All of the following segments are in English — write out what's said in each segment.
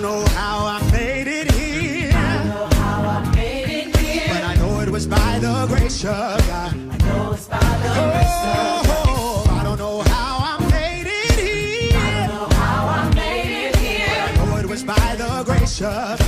don't know how I made it here. I know how I made it here. But I know it was by the grace of God. I know it's by the oh, grace of God. Oh, I don't know how I made it here. I know how I made it here. But I know it was by the grace of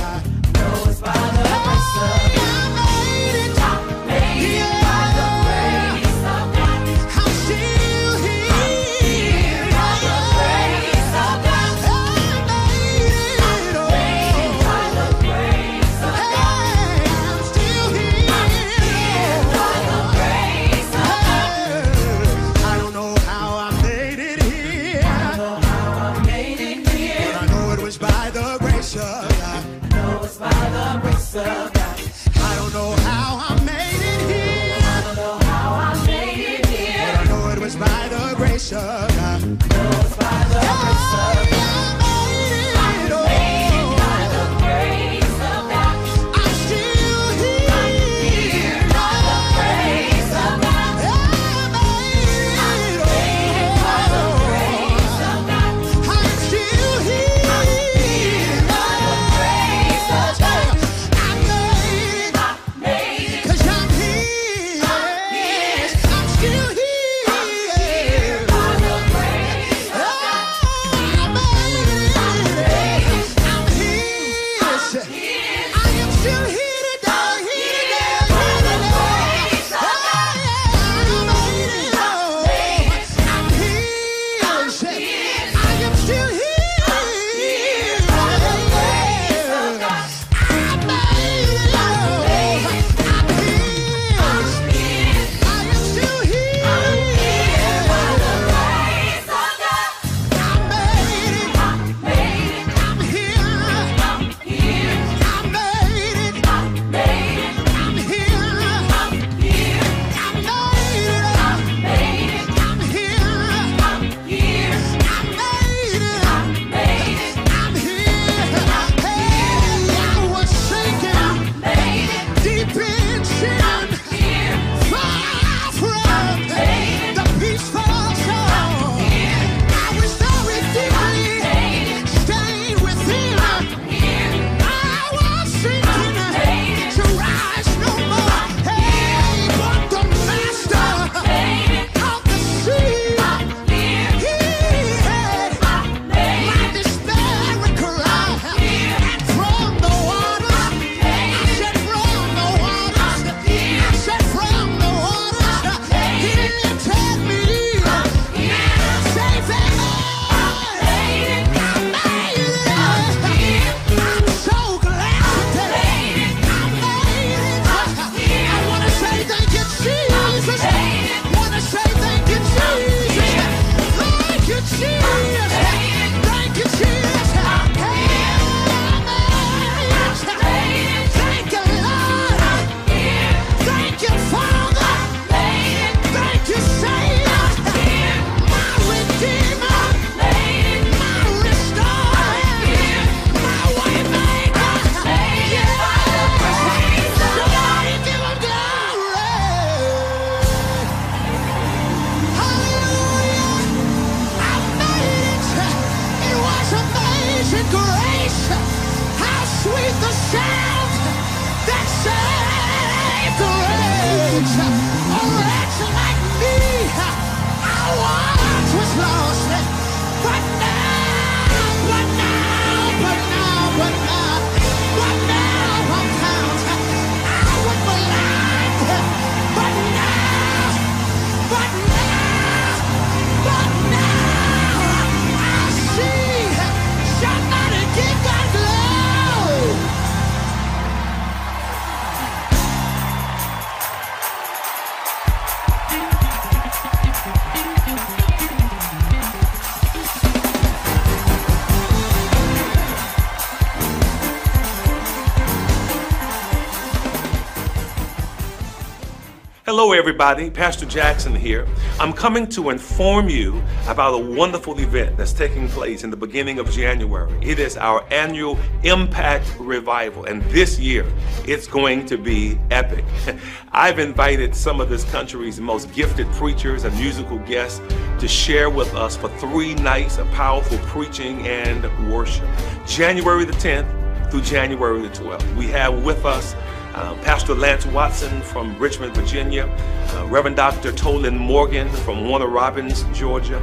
Hello, everybody. Pastor Jackson here. I'm coming to inform you about a wonderful event that's taking place in the beginning of January. It is our annual Impact Revival, and this year it's going to be epic. I've invited some of this country's most gifted preachers and musical guests to share with us for three nights of powerful preaching and worship. January the 10th through January the 12th. We have with us uh, Pastor Lance Watson from Richmond, Virginia, uh, Reverend Dr. Tolan Morgan from Warner Robins, Georgia,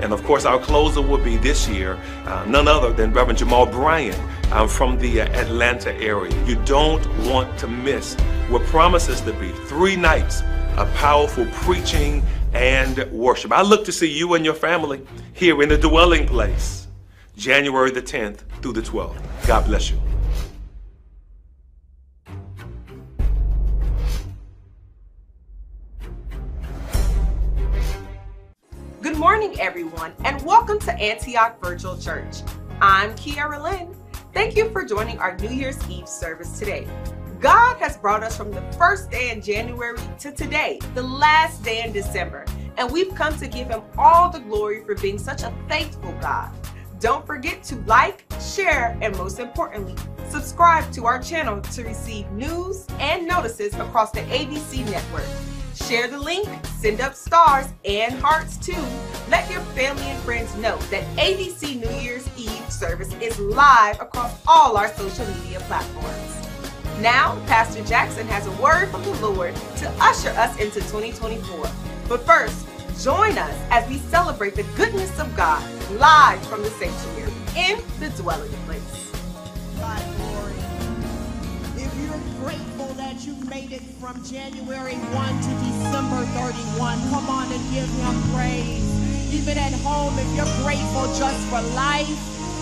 and of course our closer will be this year uh, none other than Reverend Jamal Bryant um, from the uh, Atlanta area. You don't want to miss what promises to be three nights of powerful preaching and worship. I look to see you and your family here in the dwelling place, January the 10th through the 12th. God bless you. Morning, everyone, and welcome to Antioch Virtual Church. I'm Kiara Lynn. Thank you for joining our New Year's Eve service today. God has brought us from the first day in January to today, the last day in December, and we've come to give Him all the glory for being such a faithful God. Don't forget to like, share, and most importantly, subscribe to our channel to receive news and notices across the AVC network. Share the link, send up stars and hearts too. Let your family and friends know that AVC New Year's Eve service is live across all our social media platforms. Now, Pastor Jackson has a word from the Lord to usher us into 2024. But first, join us as we celebrate the goodness of God live from the sanctuary in the dwelling place. Grateful that you made it from January 1 to December 31, come on and give him praise. Even at home, if you're grateful just for life,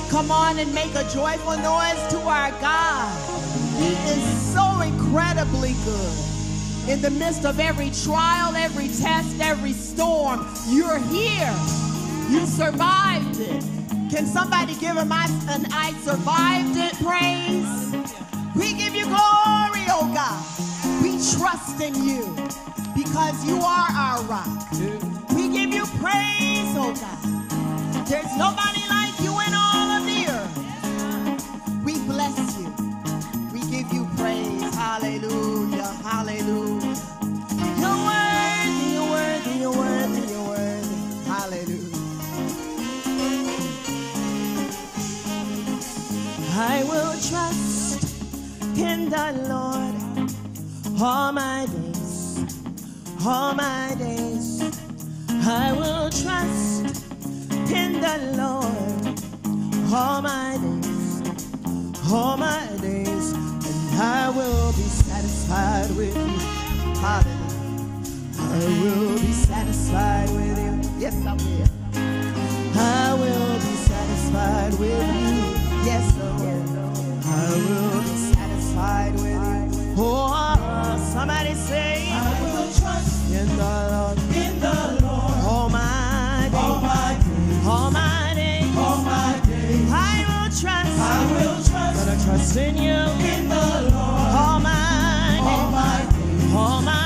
come on and make a joyful noise to our God. He is so incredibly good. In the midst of every trial, every test, every storm, you're here. You survived it. Can somebody give him an I survived it praise? We give you glory, oh God. We trust in you because you are our rock. We give you praise, oh God. There's nobody like you in all of the earth. We bless you. We give you praise. Hallelujah. Hallelujah. You're worthy, you're worthy, you're worthy, you're worthy. Hallelujah. I will trust the Lord all my days, all my days. I will trust in the Lord all my days, all my days, and I will be satisfied with you. Hallelujah. I will be satisfied with you. Yes, I will. I will be satisfied with you. Yes, I will. I will satisfied with you. Oh, somebody say, I will trust in the Lord. In the Lord. All my days. All my days. All my days. All my days. I will trust. I will trust. Gonna trust in you. In the Lord. All my days. All my days. All my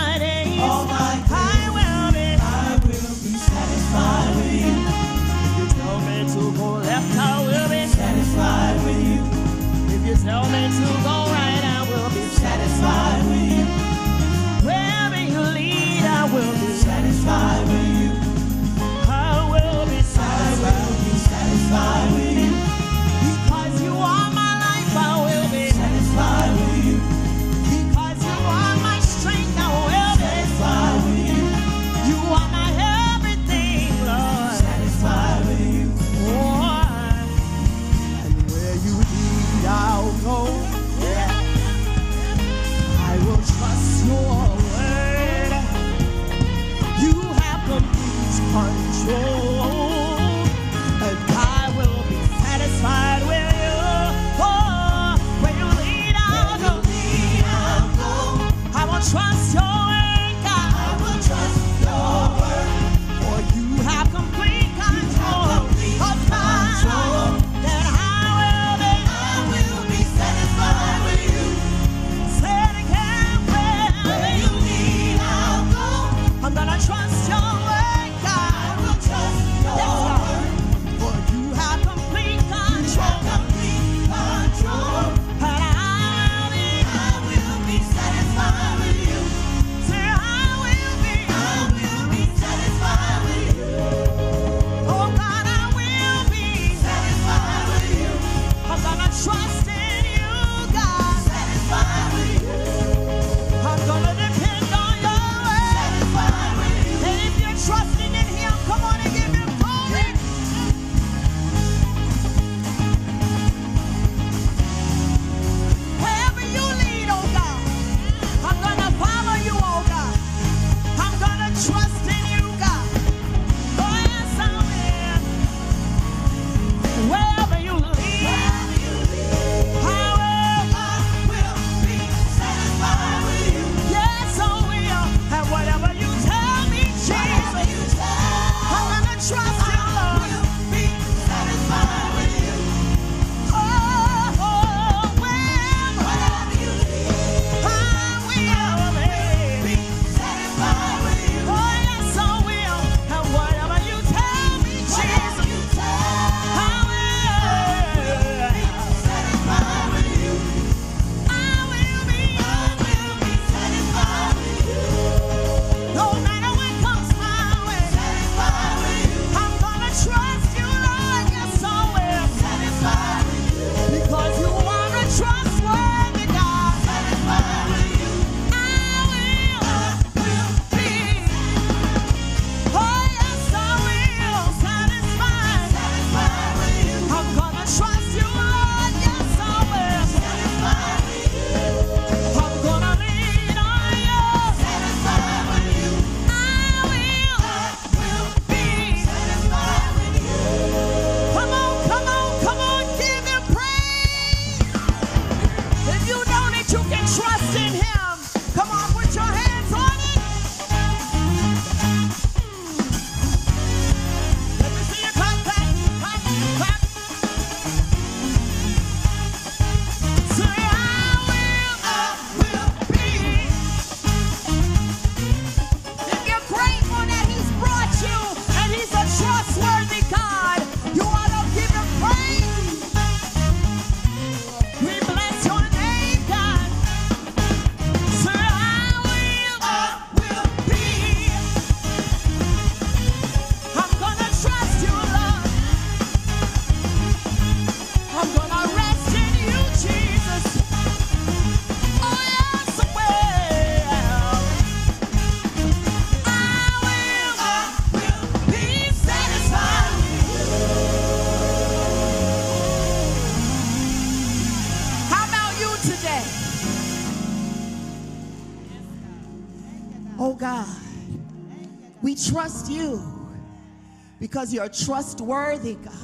because you're trustworthy, God.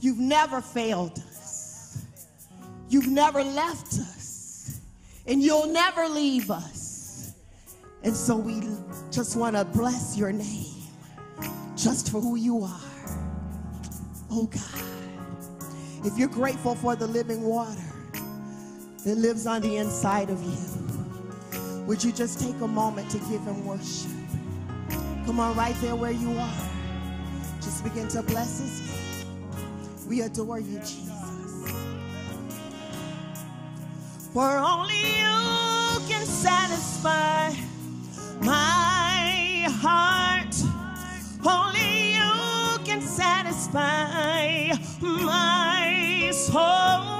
You've never failed us. You've never left us. And you'll never leave us. And so we just want to bless your name just for who you are. Oh God. If you're grateful for the living water that lives on the inside of you, would you just take a moment to give him worship? Come on, right there where you are. Just begin to bless name. We adore you, Jesus. For only you can satisfy my heart. Only you can satisfy my soul.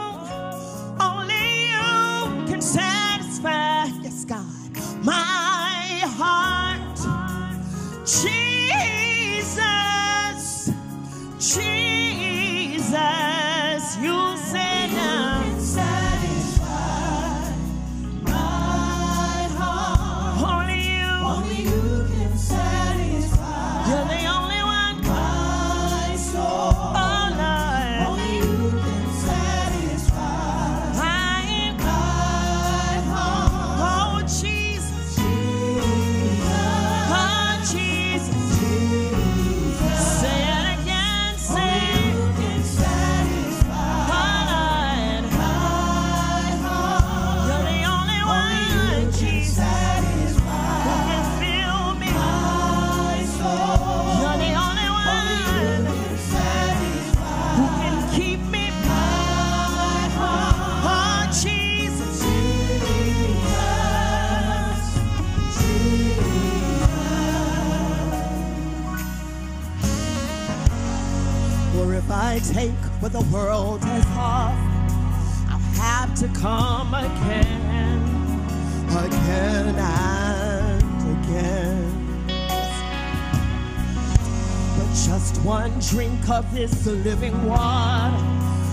The world has offered, I'll have to come again, again and again. But just one drink of this living water,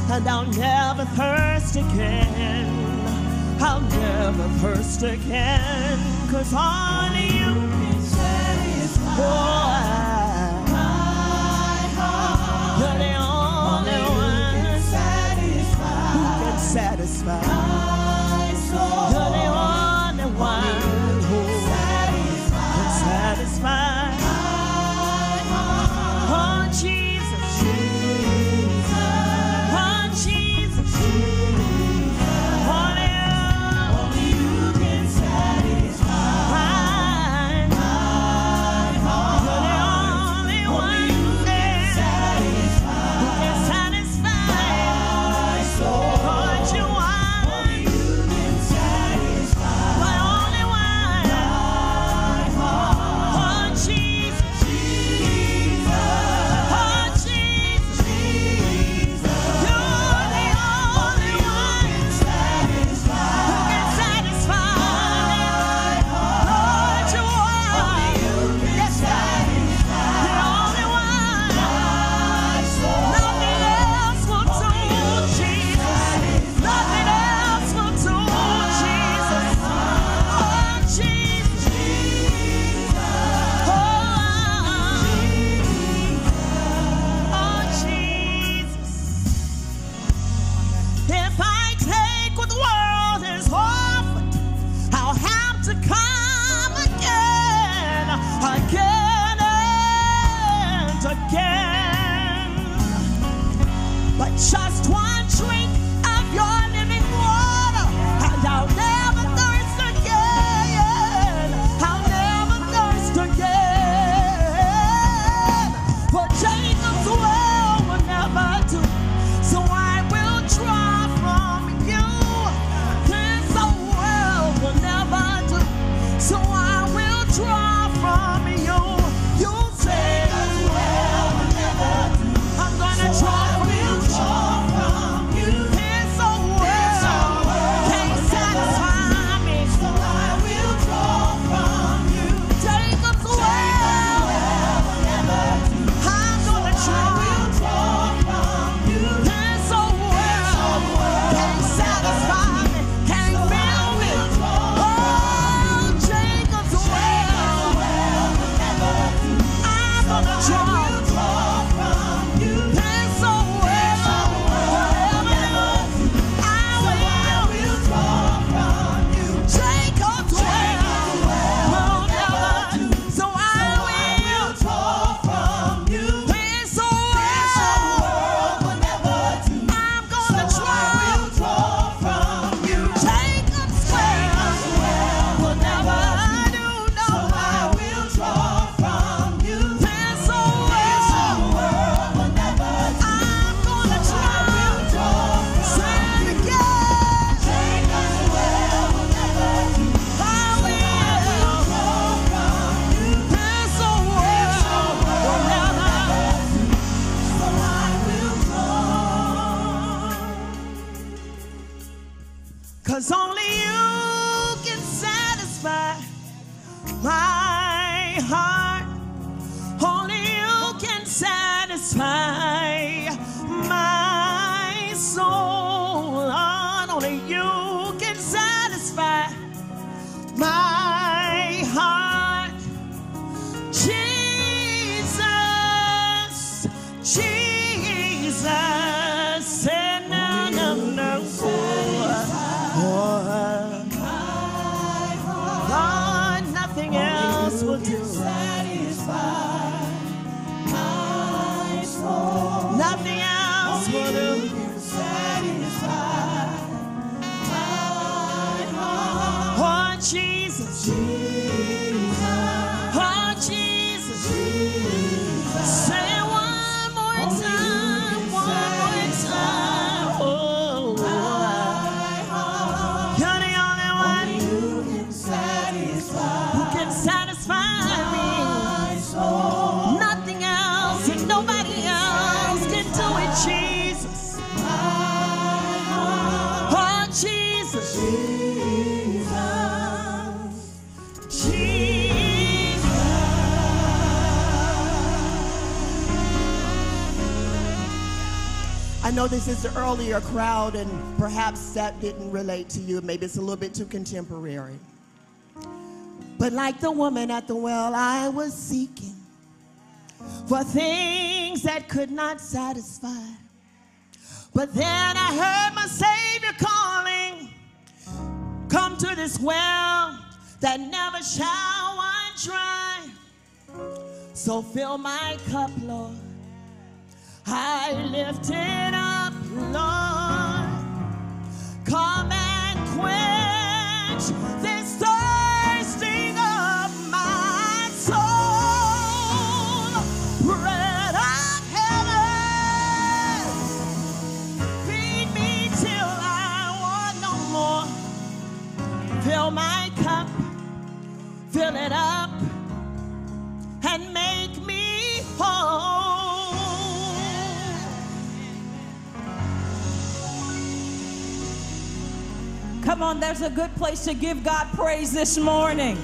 and I'll never thirst again. I'll never thirst again, cause only you can satisfy. Oh, who this is the earlier crowd, and perhaps that didn't relate to you. Maybe it's a little bit too contemporary. But like the woman at the well, I was seeking for things that could not satisfy. But then I heard my Savior calling, Come to this well that never shall run dry. So fill my cup, Lord. I lift it up, Lord. Come and quench this thirsting of my soul. Bread of heaven, feed me till I want no more. Fill my cup, fill it up, Come on, there's a good place to give God praise this morning.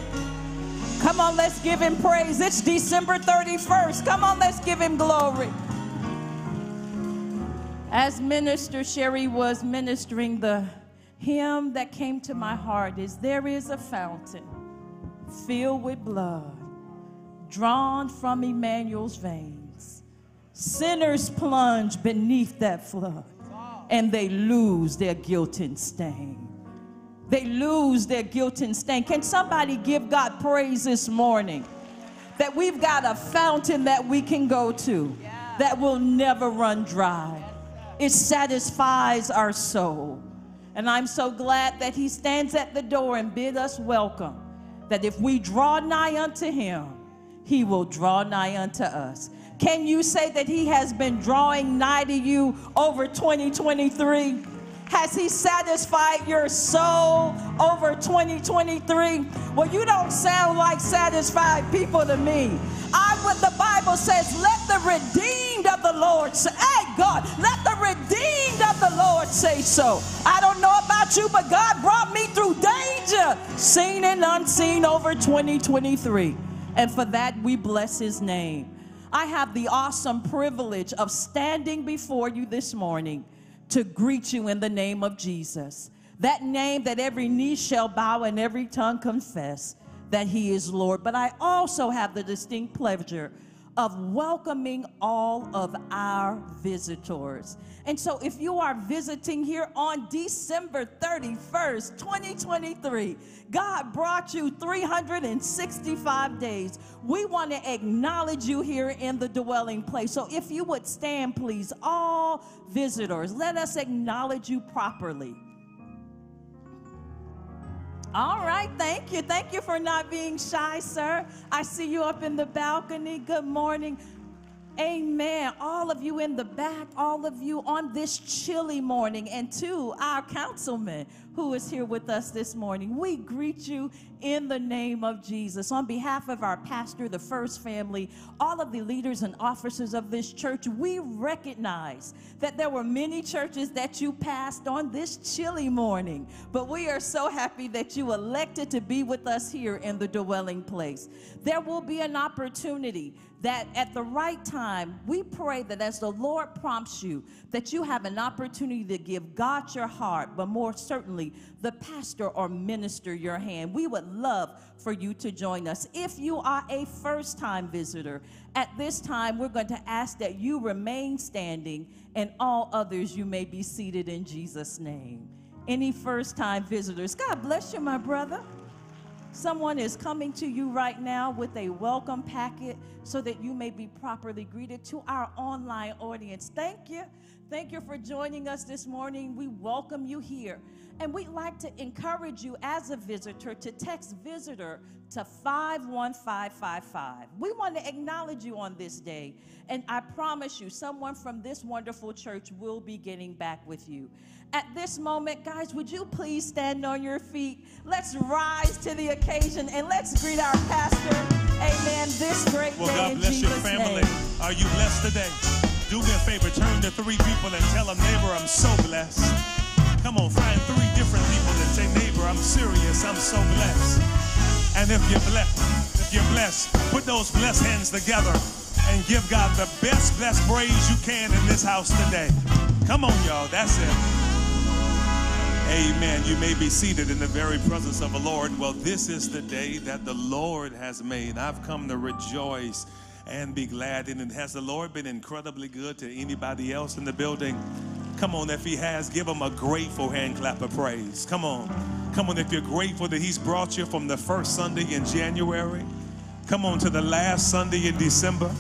Come on, let's give him praise. It's December 31st. Come on, let's give him glory. As Minister Sherry was ministering, the hymn that came to my heart is There is a fountain filled with blood, drawn from Emmanuel's veins. Sinners plunge beneath that flood, and they lose their guilt and stain they lose their guilt and stain. Can somebody give God praise this morning? That we've got a fountain that we can go to that will never run dry. It satisfies our soul. And I'm so glad that He stands at the door and bid us welcome. That if we draw nigh unto Him, He will draw nigh unto us. Can you say that He has been drawing nigh to you over 2023? Has he satisfied your soul over 2023? Well, you don't sound like satisfied people to me. I what the Bible says, let the redeemed of the Lord say, hey God, let the redeemed of the Lord say so. I don't know about you, but God brought me through danger, seen and unseen over 2023. And for that we bless his name. I have the awesome privilege of standing before you this morning to greet you in the name of Jesus. That name that every knee shall bow and every tongue confess that he is Lord. But I also have the distinct pleasure of welcoming all of our visitors. And so, if you are visiting here on December 31st, 2023, God brought you 365 days. We want to acknowledge you here in the dwelling place. So, if you would stand, please, all visitors, let us acknowledge you properly. All right, thank you. Thank you for not being shy, sir. I see you up in the balcony. Good morning. Amen. All of you in the back, all of you on this chilly morning, and to our councilman who is here with us this morning, we greet you in the name of Jesus. On behalf of our pastor, the First Family, all of the leaders and officers of this church, we recognize that there were many churches that you passed on this chilly morning, but we are so happy that you elected to be with us here in the dwelling place. There will be an opportunity that at the right time, we pray that as the Lord prompts you, that you have an opportunity to give God your heart, but more certainly the pastor or minister your hand. We would love for you to join us. If you are a first time visitor, at this time, we're going to ask that you remain standing and all others you may be seated in Jesus' name. Any first time visitors, God bless you, my brother. Someone is coming to you right now with a welcome packet so that you may be properly greeted to our online audience. Thank you. Thank you for joining us this morning. We welcome you here. And we'd like to encourage you as a visitor to text visitor to 51555. We want to acknowledge you on this day. And I promise you, someone from this wonderful church will be getting back with you. At this moment, guys, would you please stand on your feet? Let's rise to the occasion and let's greet our pastor. Amen. This great Well, day God in bless your family. name. Are you blessed today? Do me a favor, turn to three people and tell them, neighbor, I'm so blessed. Come on, find three different people and say, neighbor, I'm serious, I'm so blessed. And if you're blessed, if you're blessed, put those blessed hands together and give God the best, blessed praise you can in this house today. Come on, y'all, that's it. Amen. You may be seated in the very presence of the Lord. Well, this is the day that the Lord has made. I've come to rejoice and be glad in it. Has the Lord been incredibly good to anybody else in the building? Come on, if He has, give Him a grateful hand clap of praise. Come on. Come on, if you're grateful that He's brought you from the first Sunday in January, come on to the last Sunday in December.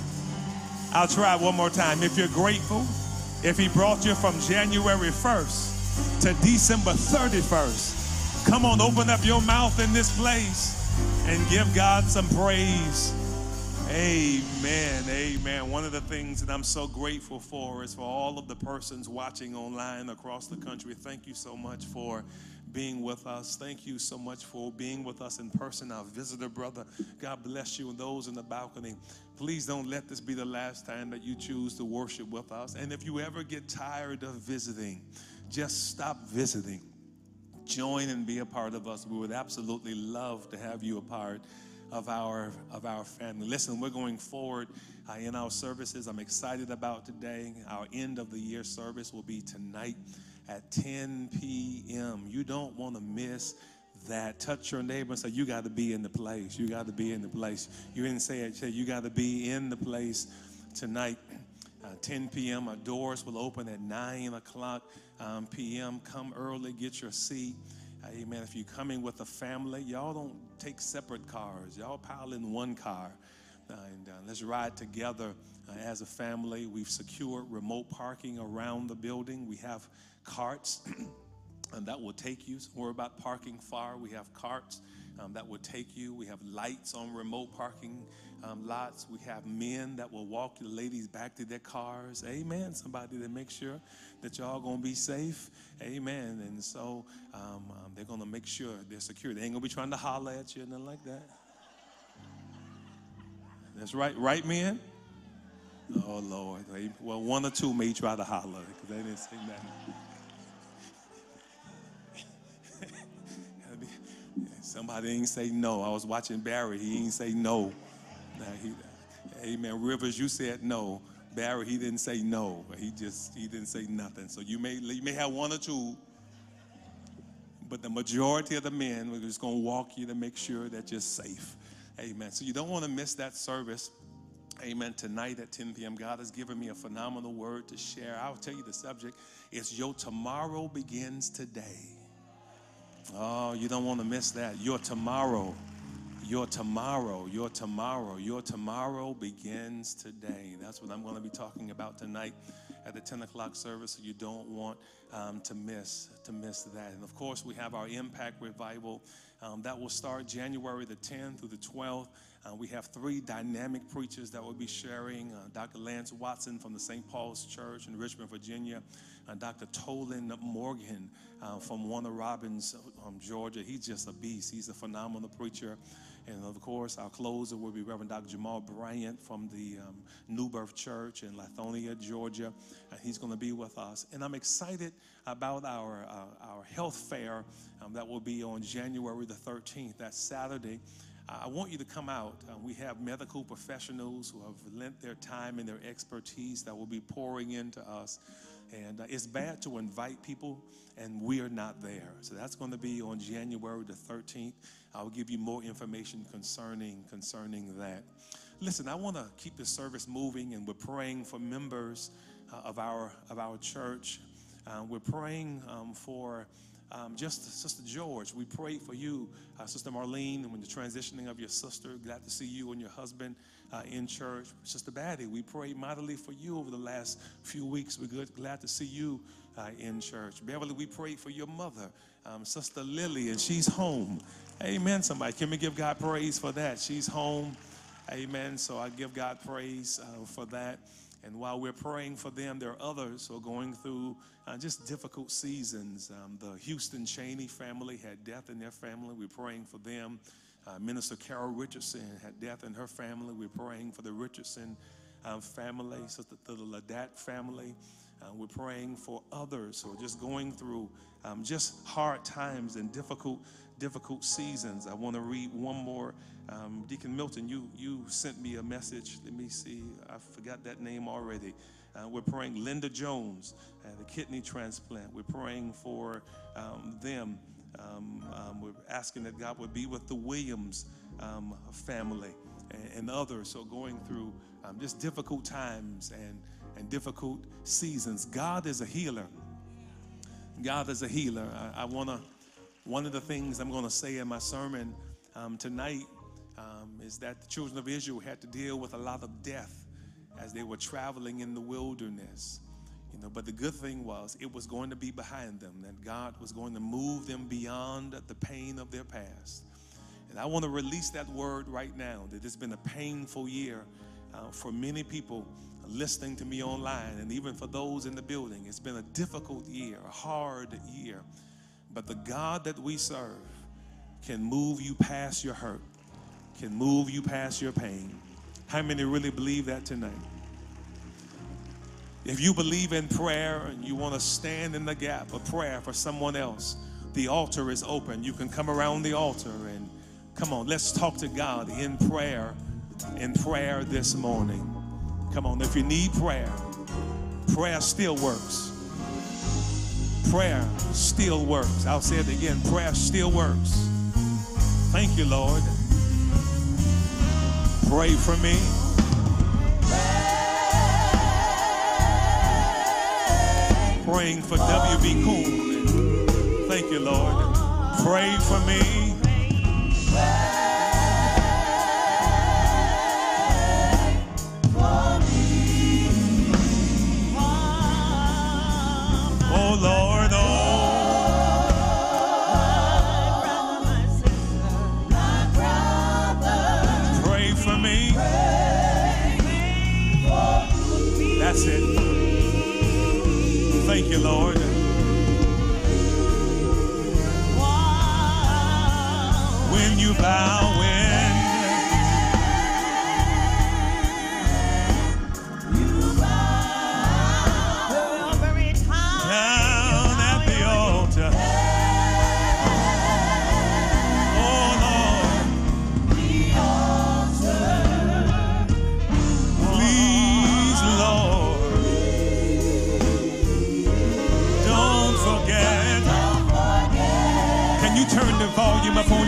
I'll try one more time. If you're grateful, if He brought you from January 1st to December 31st, come on, open up your mouth in this place and give God some praise. Amen. Amen. One of the things that I'm so grateful for is for all of the persons watching online across the country. Thank you so much for being with us. Thank you so much for being with us in person, our visitor brother. God bless you and those in the balcony. Please don't let this be the last time that you choose to worship with us. And if you ever get tired of visiting, just stop visiting. Join and be a part of us. We would absolutely love to have you a part of our of our family. Listen, we're going forward uh, in our services. I'm excited about today. Our end of the year service will be tonight at 10 p.m. You don't want to miss that. Touch your neighbor and say, You got to be in the place. You got to be in the place. You didn't say it, say, You got to be in the place tonight. Uh, 10 p.m. Our doors will open at 9 o'clock um, p.m. Come early, get your seat. Amen. If you're coming with a family, y'all don't take separate cars. Y'all pile in one car. Uh, and uh, let's ride together uh, as a family. We've secured remote parking around the building. We have carts and that will take you. We're about parking far. We have carts um, that will take you. We have lights on remote parking um, lots. We have men that will walk the ladies back to their cars. Amen. Somebody to make sure that y'all gonna be safe. Amen. And so um, um, they're gonna make sure they're secure. They ain't gonna be trying to holler at you or nothing like that. That's right, right, men? Oh Lord. Well, one or two may try to holler because they didn't say nothing. Somebody ain't say no. I was watching Barry. He ain't say no. Now he, amen. Rivers, you said no. Barry, he didn't say no. He just he didn't say nothing. So you may you may have one or two, but the majority of the men we're just gonna walk you to make sure that you're safe. Amen. So you don't want to miss that service. Amen. Tonight at 10 p.m., God has given me a phenomenal word to share. I'll tell you the subject. It's Your Tomorrow Begins Today. Oh, you don't want to miss that. Your tomorrow, your tomorrow, your tomorrow, your tomorrow begins today. That's what I'm going to be talking about tonight at the 10 o'clock service. So you don't want um, to miss to miss that. And of course, we have our Impact Revival um, that will start January the 10th through the 12th. Uh, we have three dynamic preachers that will be sharing uh, Dr. Lance Watson from the St. Paul's Church in Richmond, Virginia, uh, Dr. Tolan Morgan uh, from Warner Robins, um, Georgia. He's just a beast, he's a phenomenal preacher. And of course, our closer will be Reverend Dr. Jamal Bryant from the um, New Birth Church in Lithonia, Georgia. Uh, he's going to be with us. And I'm excited about our, uh, our health fair um, that will be on January the 13th, that Saturday. I want you to come out. Uh, we have medical professionals who have lent their time and their expertise that will be pouring into us. And uh, it's bad to invite people and we are not there. So that's going to be on January the 13th. I'll give you more information concerning concerning that. Listen, I want to keep the service moving and we're praying for members uh, of our of our church. Uh, we're praying um, for um, just Sister George, we prayed for you, uh, Sister Marlene, and when the transitioning of your sister. Glad to see you and your husband uh, in church. Sister Batty, we prayed mightily for you over the last few weeks. We're good, glad to see you uh, in church. Beverly, we prayed for your mother, um, Sister Lily, and she's home. Amen. Somebody, can we give God praise for that? She's home. Amen. So I give God praise uh, for that. And while we're praying for them, there are others who are going through uh, just difficult seasons. Um, the Houston Cheney family had death in their family. We're praying for them. Uh, Minister Carol Richardson had death in her family. We're praying for the Richardson uh, family, Sister the Ladat family. Uh, we're praying for others who are just going through um, just hard times and difficult, difficult seasons. I want to read one more um, Deacon Milton, you, you sent me a message. Let me see. I forgot that name already. Uh, we're praying Linda Jones, uh, the kidney transplant. We're praying for um, them. Um, um we're asking that God would be with the Williams um, family and, and, others are going through um, just difficult times and, and difficult seasons. God is a healer. God is a healer. I, I want to, one of the things I'm going to say in my sermon tonight um, is that the children of Israel had to deal with a lot of death as they were traveling in the wilderness. You know, but the good thing was it was going to be behind them, that God was going to move them beyond the pain of their past. And I want to release that word right now that it's been a painful year uh, for many people listening to me online and even for those in the building. It's been a difficult year, a hard year. But the God that we serve can move you past your hurt can move you past your pain. How many really believe that tonight? If you believe in prayer and you want to stand in the gap of prayer for someone else, the altar is open. You can come around the altar and come on, let's talk to God in prayer, in prayer this morning. Come on, if you need prayer, prayer still works. Prayer still works. I'll say it again prayer still works. Thank you, Lord. Pray for me. Praying for W.B. Coon. Thank you, Lord. Pray for me. You, Lord. When you bow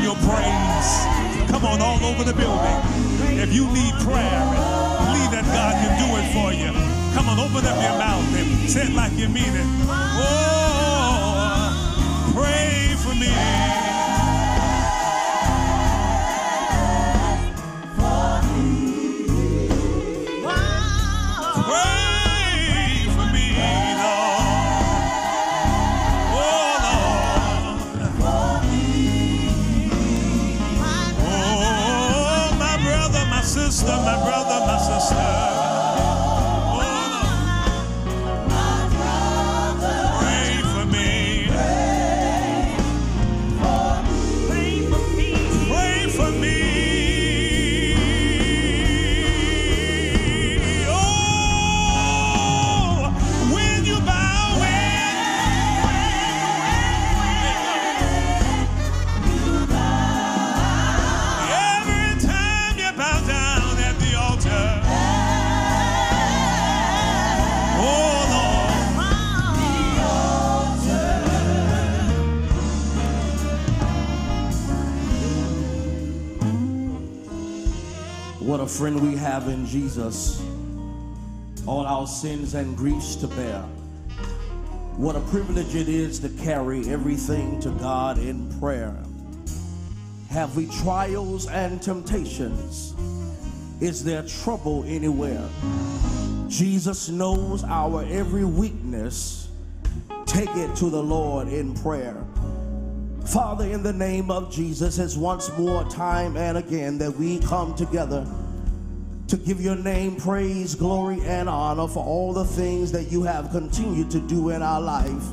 your praise. Come on, all over the building. If you need prayer, believe that God can do it for you. Come on, open up your mouth and say it like you mean it. Oh, pray for me. Pray for me. Friend we have in Jesus. All our sins and griefs to bear. What a privilege it is to carry everything to God in prayer. Have we trials and temptations? Is there trouble anywhere? Jesus knows our every weakness. Take it to the Lord in prayer. Father, in the name of Jesus, it's once more time and again that we come together to give your name praise, glory, and honor for all the things that you have continued to do in our life.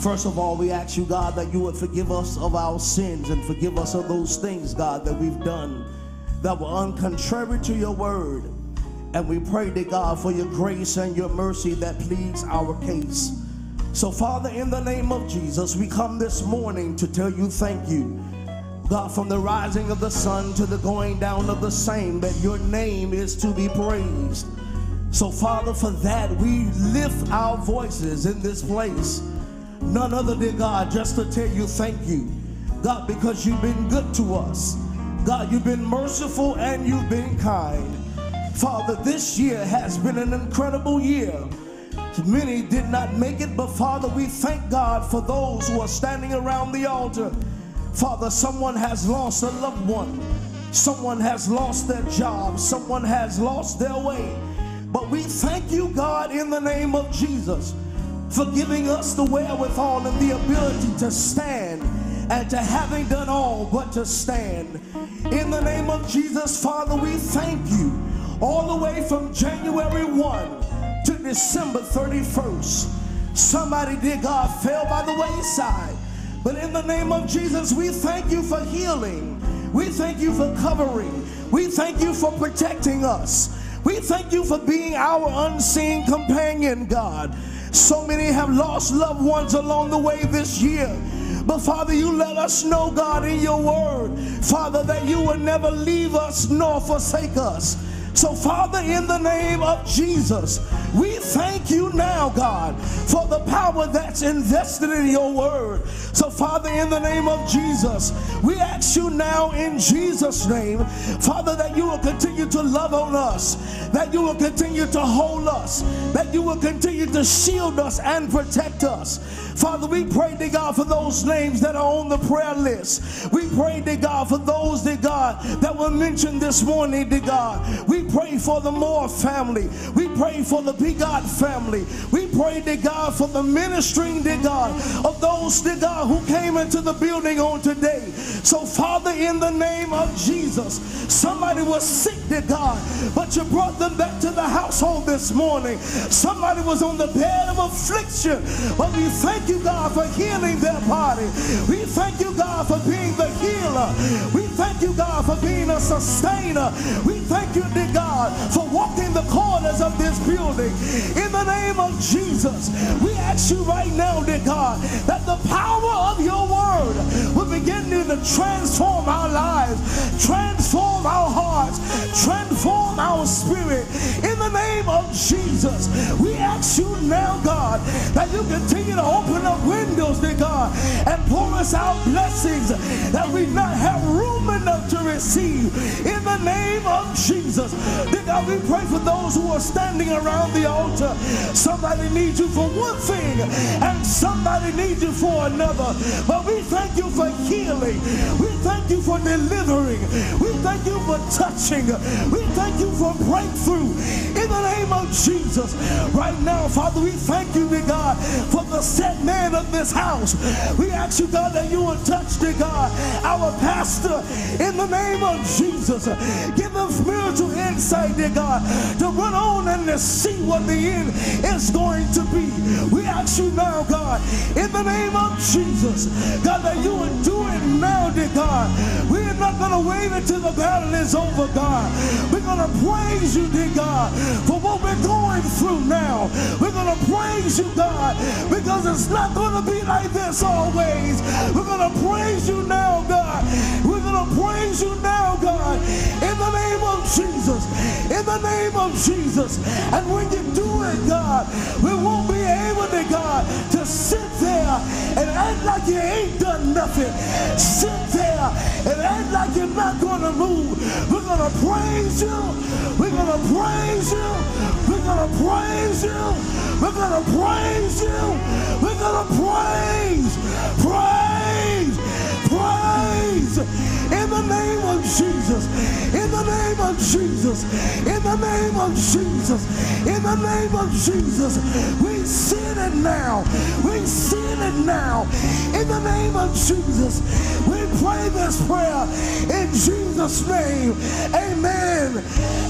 First of all, we ask you, God, that you would forgive us of our sins and forgive us of those things, God, that we've done that were uncontrary to your word. And we pray to God for your grace and your mercy that pleads our case. So, Father, in the name of Jesus, we come this morning to tell you thank you. God, from the rising of the sun to the going down of the same, that your name is to be praised. So, Father, for that, we lift our voices in this place. None other than God, just to tell you thank you. God, because you've been good to us. God, you've been merciful and you've been kind. Father, this year has been an incredible year. Many did not make it, but Father, we thank God for those who are standing around the altar. Father, someone has lost a loved one, someone has lost their job, someone has lost their way. But we thank you, God, in the name of Jesus, for giving us the wherewithal and the ability to stand and to having done all but to stand. In the name of Jesus, Father, we thank you all the way from January 1 to December 31st. Somebody, dear God, fell by the wayside. But in the name of Jesus, we thank you for healing. We thank you for covering. We thank you for protecting us. We thank you for being our unseen companion, God. So many have lost loved ones along the way this year. But Father, you let us know, God, in your word, Father, that you will never leave us nor forsake us. So, Father, in the name of Jesus, we thank you now, God, for the power that's invested in your word. So, Father, in the name of Jesus, we ask you now in Jesus' name, Father, that you will continue to love on us, that you will continue to hold us, that you will continue to shield us and protect us. Father, we pray, to God, for those names that are on the prayer list. We pray, to God, for those, dear God, that were mentioned this morning, dear God. We pray for the Moore family. We pray for the Begot family. We pray, dear God, for the ministering, dear God, of those, dear God, who came into the building on today. So, Father, in the name of Jesus, somebody was sick, dear God, but you brought them back to the household this morning. Somebody was on the bed of affliction, but we thank you, God, for healing their body. We thank you, God, for being the healer. We thank you, God, for being a sustainer. We thank you, dear God, for walking the corners of this building. In the name of Jesus, we ask you right now, dear God, that the power of your word will begin to transform our lives, transform our hearts, transform our spirit. In the name of Jesus, we ask you now, God, that you continue to open up windows, dear God, and pour us out blessings that we not have room enough to receive. In the name of Jesus, dear God, we pray for those who are standing around the altar. Somebody needs you for one thing, and somebody needs you for another. But we thank you for healing. We thank you for delivering. We thank you for touching. We thank you for breakthrough. In the name of Jesus, right now, Father, we thank you, dear God, for the set man of this house. We ask you, God, that you will touch, dear God, our pastor in the name of Jesus. Give them spiritual insight, dear God, to run on and to see what the end is going to be. We ask you now, God, in the name of Jesus, God, that you would do it now, dear God. We're not going to wait until the battle is over, God. We're going to praise you, dear God, for what we're going through now. We're going to praise you, God, because it's not going to be like this always. We're going to praise you now, God. We're going to praise you now, God, in the name of Jesus. In the name of Jesus. And when you do it, God, we won't be able to, God, to sit there and act like you ain't done nothing. Sit there and act like you're not going to move. We're going to praise you. We're going to praise you. We're going to praise you. We're going to praise you. We're going to praise, praise, praise. In the name of Jesus. In the name of Jesus. In the name of Jesus. In the name of Jesus. We send it now. We send it now. In the name of Jesus. We pray this prayer in Jesus' name. Amen.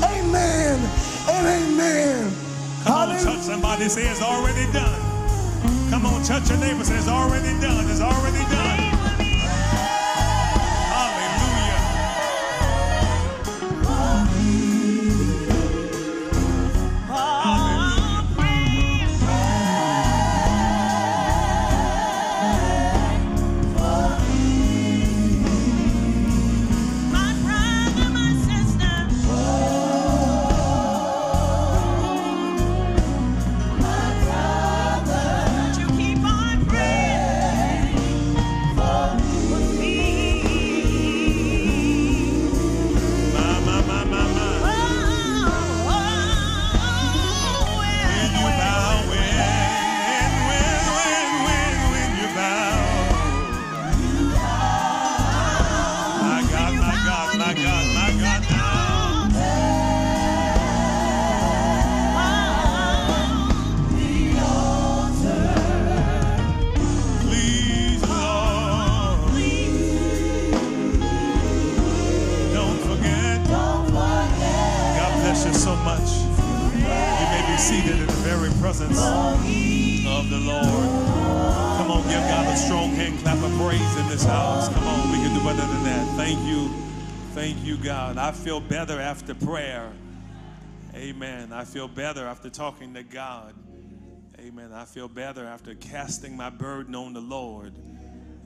Amen. And amen. Come on, touch somebody. Say it's already done. Come on, touch your neighbor. Say it's already done. It's already done. Feel better after talking to God. Amen. I feel better after casting my burden on the Lord,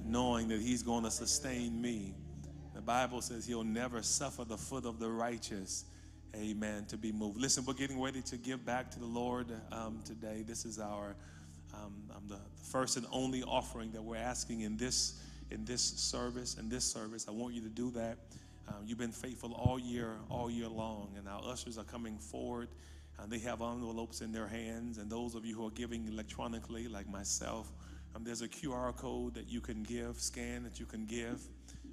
knowing that He's going to sustain me. The Bible says He'll never suffer the foot of the righteous, amen, to be moved. Listen, we're getting ready to give back to the Lord um, today. This is our um, um, the first and only offering that we're asking in this in this service. In this service, I want you to do that. Um, you've been faithful all year, all year long, and our ushers are coming forward. And they have envelopes in their hands, and those of you who are giving electronically, like myself, um, there's a QR code that you can give, scan that you can give.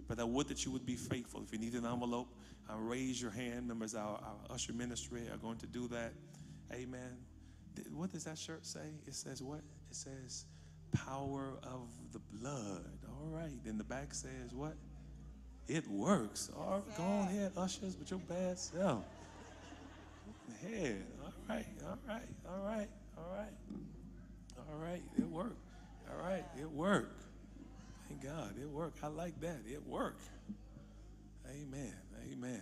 But I would that you would be faithful. If you need an envelope, uh, raise your hand. Members, our, our usher ministry are going to do that. Amen. What does that shirt say? It says what? It says power of the blood. All right. Then the back says what? It works. All right, go on ahead, ushers, with your bad self. Ahead. Right, all right, all right, all right. All right, it worked. All right, it worked. Thank God, it worked. I like that. It worked. Amen. Amen.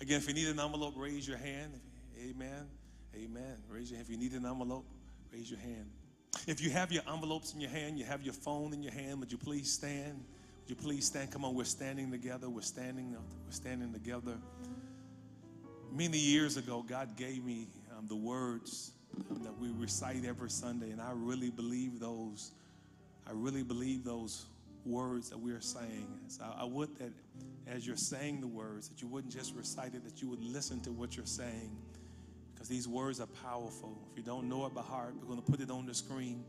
Again, if you need an envelope, raise your hand. Amen. Amen. Raise your hand. If you need an envelope, raise your hand. If you have your envelopes in your hand, you have your phone in your hand, would you please stand? Would you please stand? Come on, we're standing together. We're standing. We're standing together. Many years ago, God gave me um, the words um, that we recite every Sunday, and I really believe those. I really believe those words that we are saying. So I would that as you're saying the words, that you wouldn't just recite it, that you would listen to what you're saying, because these words are powerful. If you don't know it by heart, we're going to put it on the screen.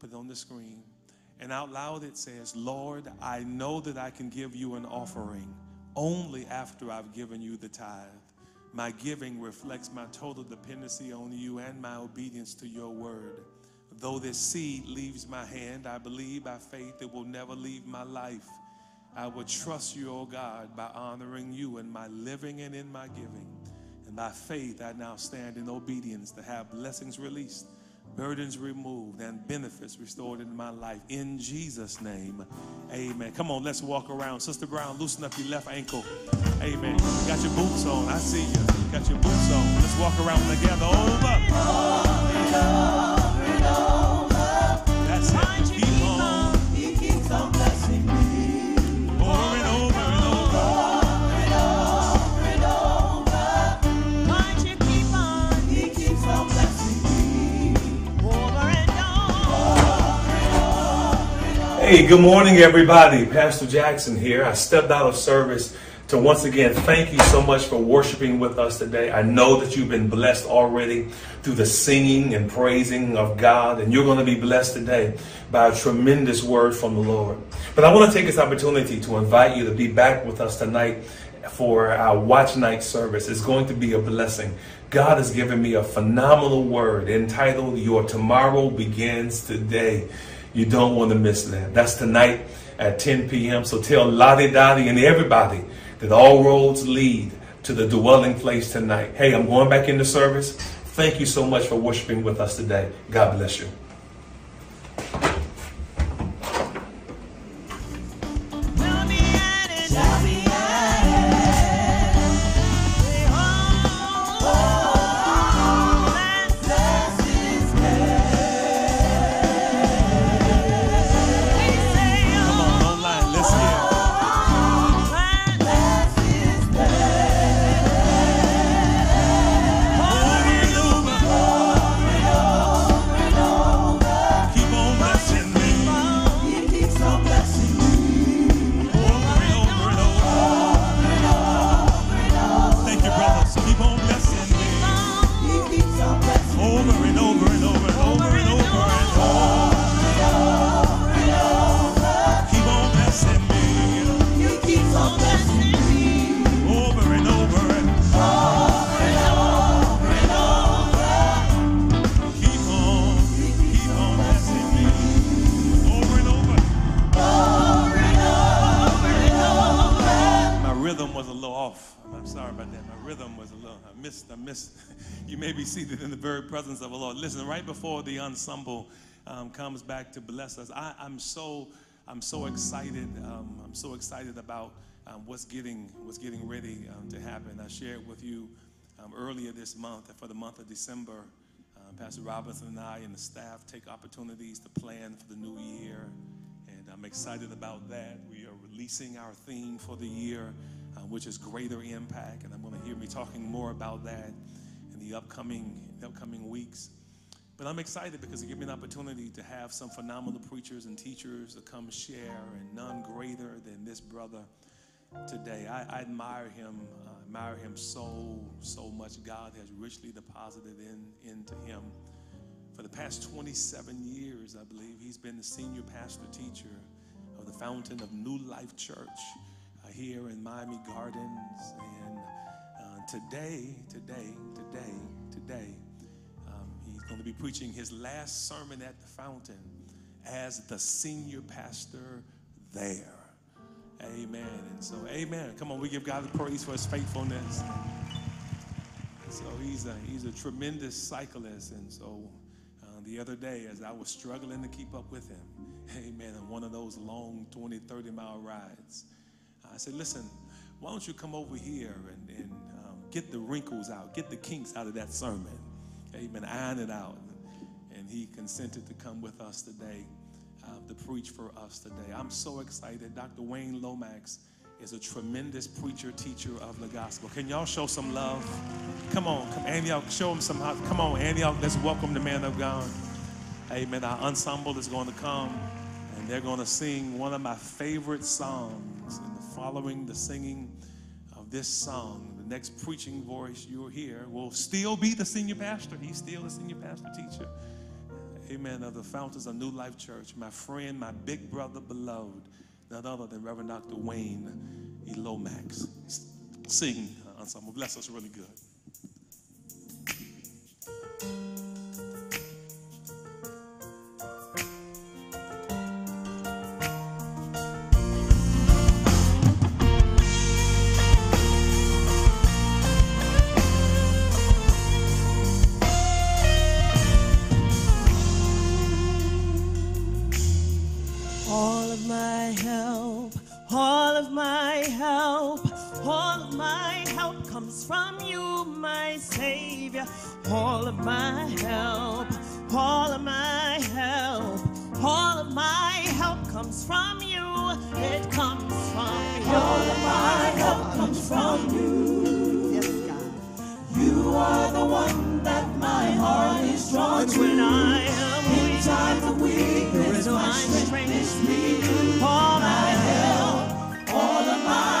Put it on the screen. And out loud it says, Lord, I know that I can give you an offering only after I've given you the tithe. My giving reflects my total dependency on you and my obedience to your word. Though this seed leaves my hand, I believe by faith it will never leave my life. I will trust you, O God, by honoring you in my living and in my giving. And by faith, I now stand in obedience to have blessings released, burdens removed, and benefits restored in my life. In Jesus' name, amen. Come on, let's walk around. Sister Brown, loosen up your left ankle. Amen. Got your boots on. I see you. Got your boots on. Let's walk around together. Over. That's Hey, good morning, everybody. Pastor Jackson here. I stepped out of service to once again thank you so much for worshiping with us today. I know that you've been blessed already through the singing and praising of God, and you're going to be blessed today by a tremendous word from the Lord. But I want to take this opportunity to invite you to be back with us tonight for our watch night service. It's going to be a blessing. God has given me a phenomenal word entitled Your Tomorrow Begins Today. You don't want to miss that. That's tonight at 10 p.m. So tell Lottie Dottie and everybody that all roads lead to the dwelling place tonight. Hey, I'm going back into service. Thank you so much for worshiping with us today. God bless you. Right before the ensemble um, comes back to bless us, I, I'm so. I'm so excited. Um, I'm so excited about um, what's getting what's getting ready um, to happen. I shared with you um, earlier this month that for the month of December, uh, Pastor Robinson and I and the staff take opportunities to plan for the new year, and I'm excited about that. We are releasing our theme for the year, uh, which is greater impact, and I'm going to hear me talking more about that in the upcoming in the upcoming weeks. But I'm excited because it gives me an opportunity to have some phenomenal preachers and teachers to come share, and none greater than this brother today. I, I admire him, uh, admire him so, so much. God has richly deposited in into him. For the past 27 years, I believe, he's been the senior pastor teacher of the Fountain of New Life Church uh, here in Miami Gardens. And uh, today, today, today, today, going to be preaching his last sermon at the Fountain as the senior pastor there. Amen. And so, amen. Come on, we give God the praise for his faithfulness. So he's a, he's a tremendous cyclist. And so uh, the other day, as I was struggling to keep up with him, amen, on one of those long 20, 30 mile rides, I said, listen, why don't you come over here and, and um, get the wrinkles out, get the kinks out of that sermon. Amen. Iron it out. And he consented to come with us today uh, to preach for us today. I'm so excited. Dr. Wayne Lomax is a tremendous preacher, teacher of the gospel. Can y'all show some love? Come on, come Antioch, show him some. hot- Come on, Antioch, let's welcome the man of God. Amen. Our ensemble is going to come and they're going to sing one of my favorite songs. And following the singing of this song, next preaching voice you'll hear will still be the senior pastor. He's still the senior pastor teacher. Amen. Of the Fountains of New Life Church, my friend, my big brother, beloved, none other than Reverend Dr. Wayne E. Lomax. Sing uh, ensemble. Bless us really good. Of my help, all of my help comes from you, my Savior. All of my help, all of my help, all of my help comes from you. It comes from you. All of my help comes from you. Yes, God. You are the one that my heart is drawn And to. when I am In weak, times of weakness, my strength is weak my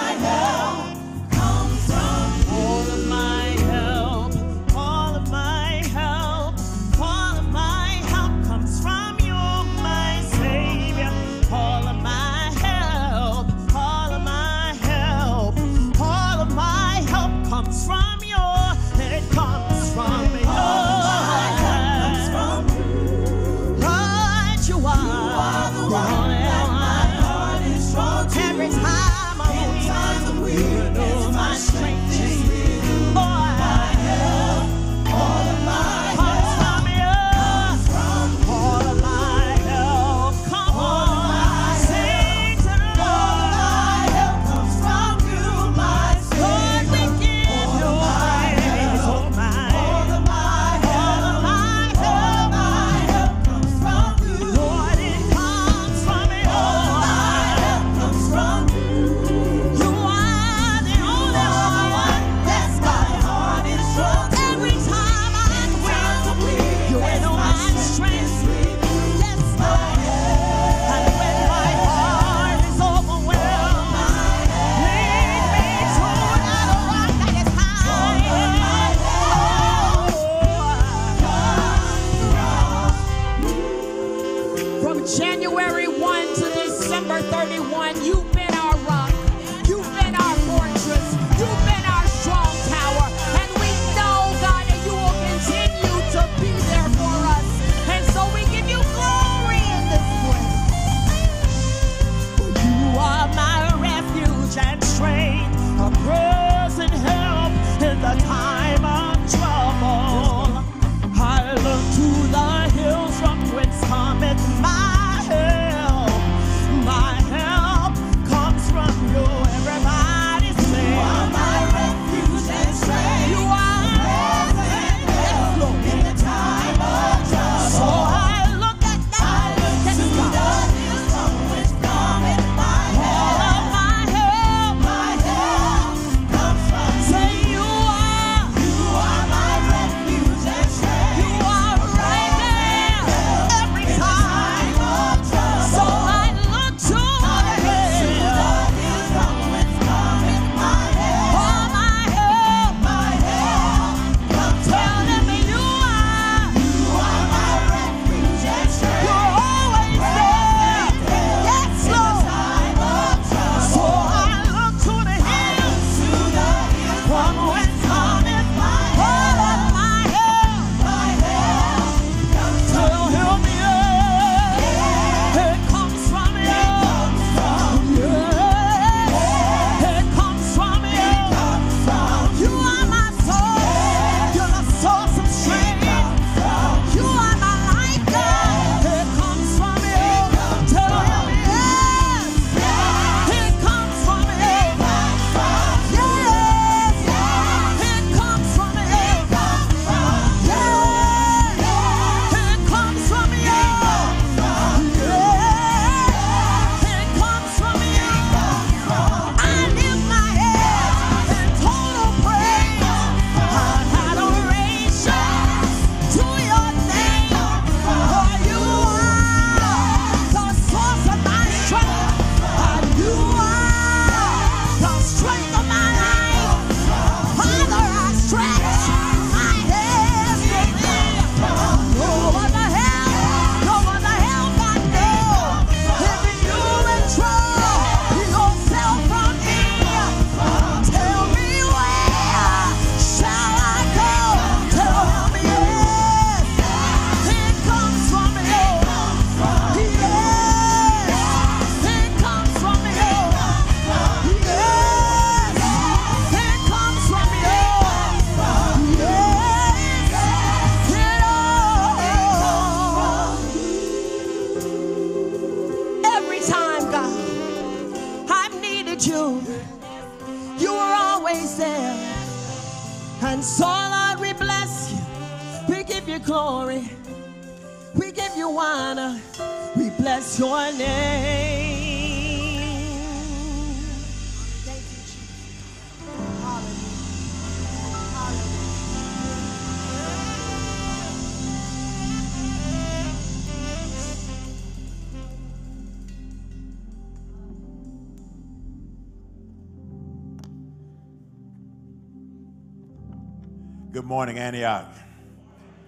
morning, Antioch.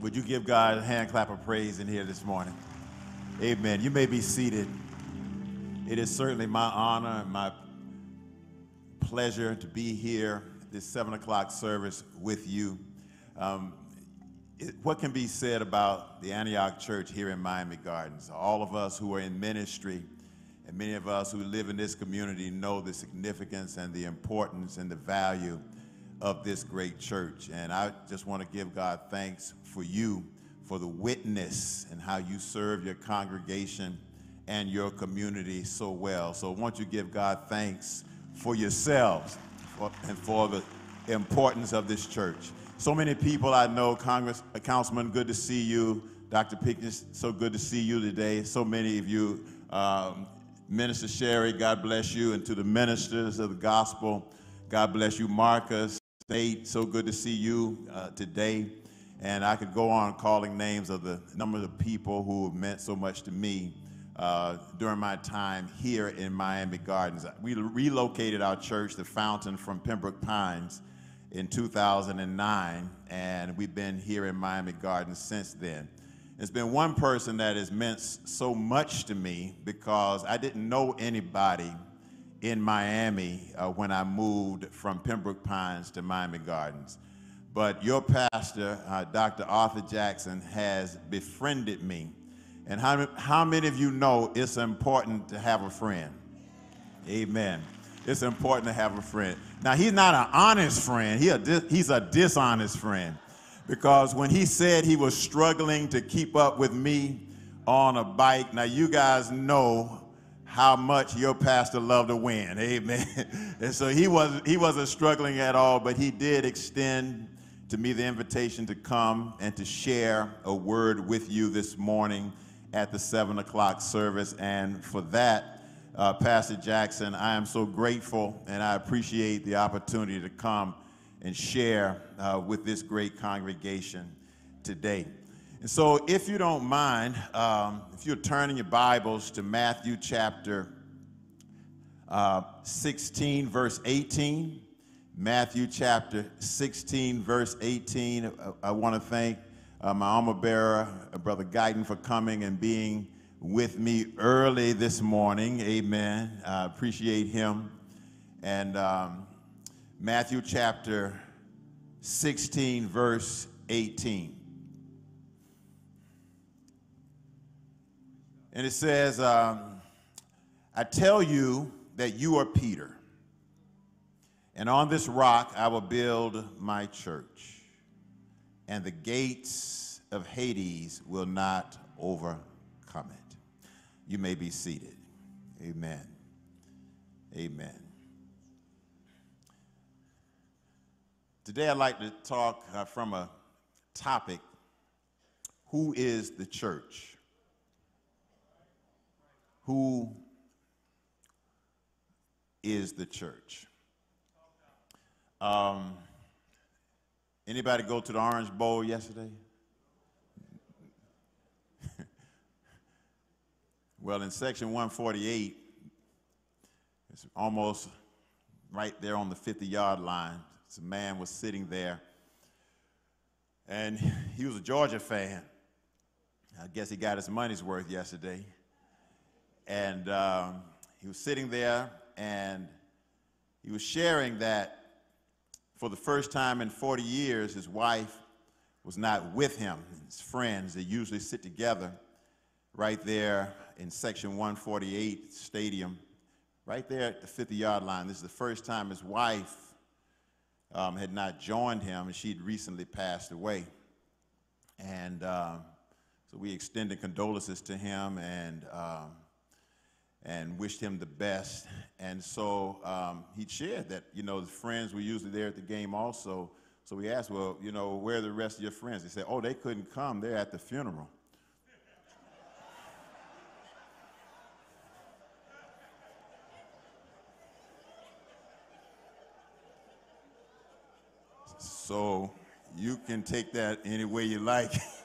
Would you give God a hand clap of praise in here this morning? Amen. You may be seated. It is certainly my honor and my pleasure to be here this 7 o'clock service with you. Um, it, what can be said about the Antioch Church here in Miami Gardens? All of us who are in ministry and many of us who live in this community know the significance and the importance and the value of this great church. And I just want to give God thanks for you, for the witness and how you serve your congregation and your community so well. So won't you give God thanks for yourselves and for the importance of this church. So many people I know, Congress, Councilman, good to see you. Dr. Pickens, so good to see you today. So many of you, um, Minister Sherry, God bless you, and to the ministers of the gospel, God bless you, Marcus, Nate, so good to see you uh, today. And I could go on calling names of the number of people who have meant so much to me uh, during my time here in Miami Gardens. We relocated our church, the Fountain, from Pembroke Pines in 2009, and we've been here in Miami Gardens since then. There's been one person that has meant so much to me because I didn't know anybody in Miami uh, when I moved from Pembroke Pines to Miami Gardens. But your pastor, uh, Dr. Arthur Jackson, has befriended me. And how, how many of you know it's important to have a friend? Amen. It's important to have a friend. Now, he's not an honest friend, he a he's a dishonest friend. Because when he said he was struggling to keep up with me on a bike, now you guys know how much your pastor loved to win. Amen. and so he, was, he wasn't struggling at all, but he did extend to me the invitation to come and to share a word with you this morning at the 7 o'clock service. And for that, uh, Pastor Jackson, I am so grateful and I appreciate the opportunity to come and share uh, with this great congregation today. And so, if you don't mind, um, if you're turning your Bibles to Matthew chapter uh, 16, verse 18, Matthew chapter 16, verse 18, I, I want to thank uh, my armor bearer, uh, Brother Guyton, for coming and being with me early this morning. Amen. I appreciate him. And um, Matthew chapter 16, verse 18. And it says, um, I tell you that you are Peter, and on this rock I will build my church, and the gates of Hades will not overcome it. You may be seated. Amen. Amen. Today I'd like to talk uh, from a topic Who is the church? Who is the church? Um, anybody go to the Orange Bowl yesterday? well, in section 148, it's almost right there on the 50 yard line. This man was sitting there, and he was a Georgia fan. I guess he got his money's worth yesterday. And um, he was sitting there, and he was sharing that for the first time in 40 years, his wife was not with him. His friends, they usually sit together right there in section 148 stadium, right there at the 50 yard line. This is the first time his wife um, had not joined him, and she'd recently passed away. And um, so we extended condolences to him and, um, and wished him the best. And so um, he shared that, you know, his friends were usually there at the game also. So we asked, well, you know, where are the rest of your friends? He said, oh, they couldn't come. They're at the funeral. So you can take that any way you like.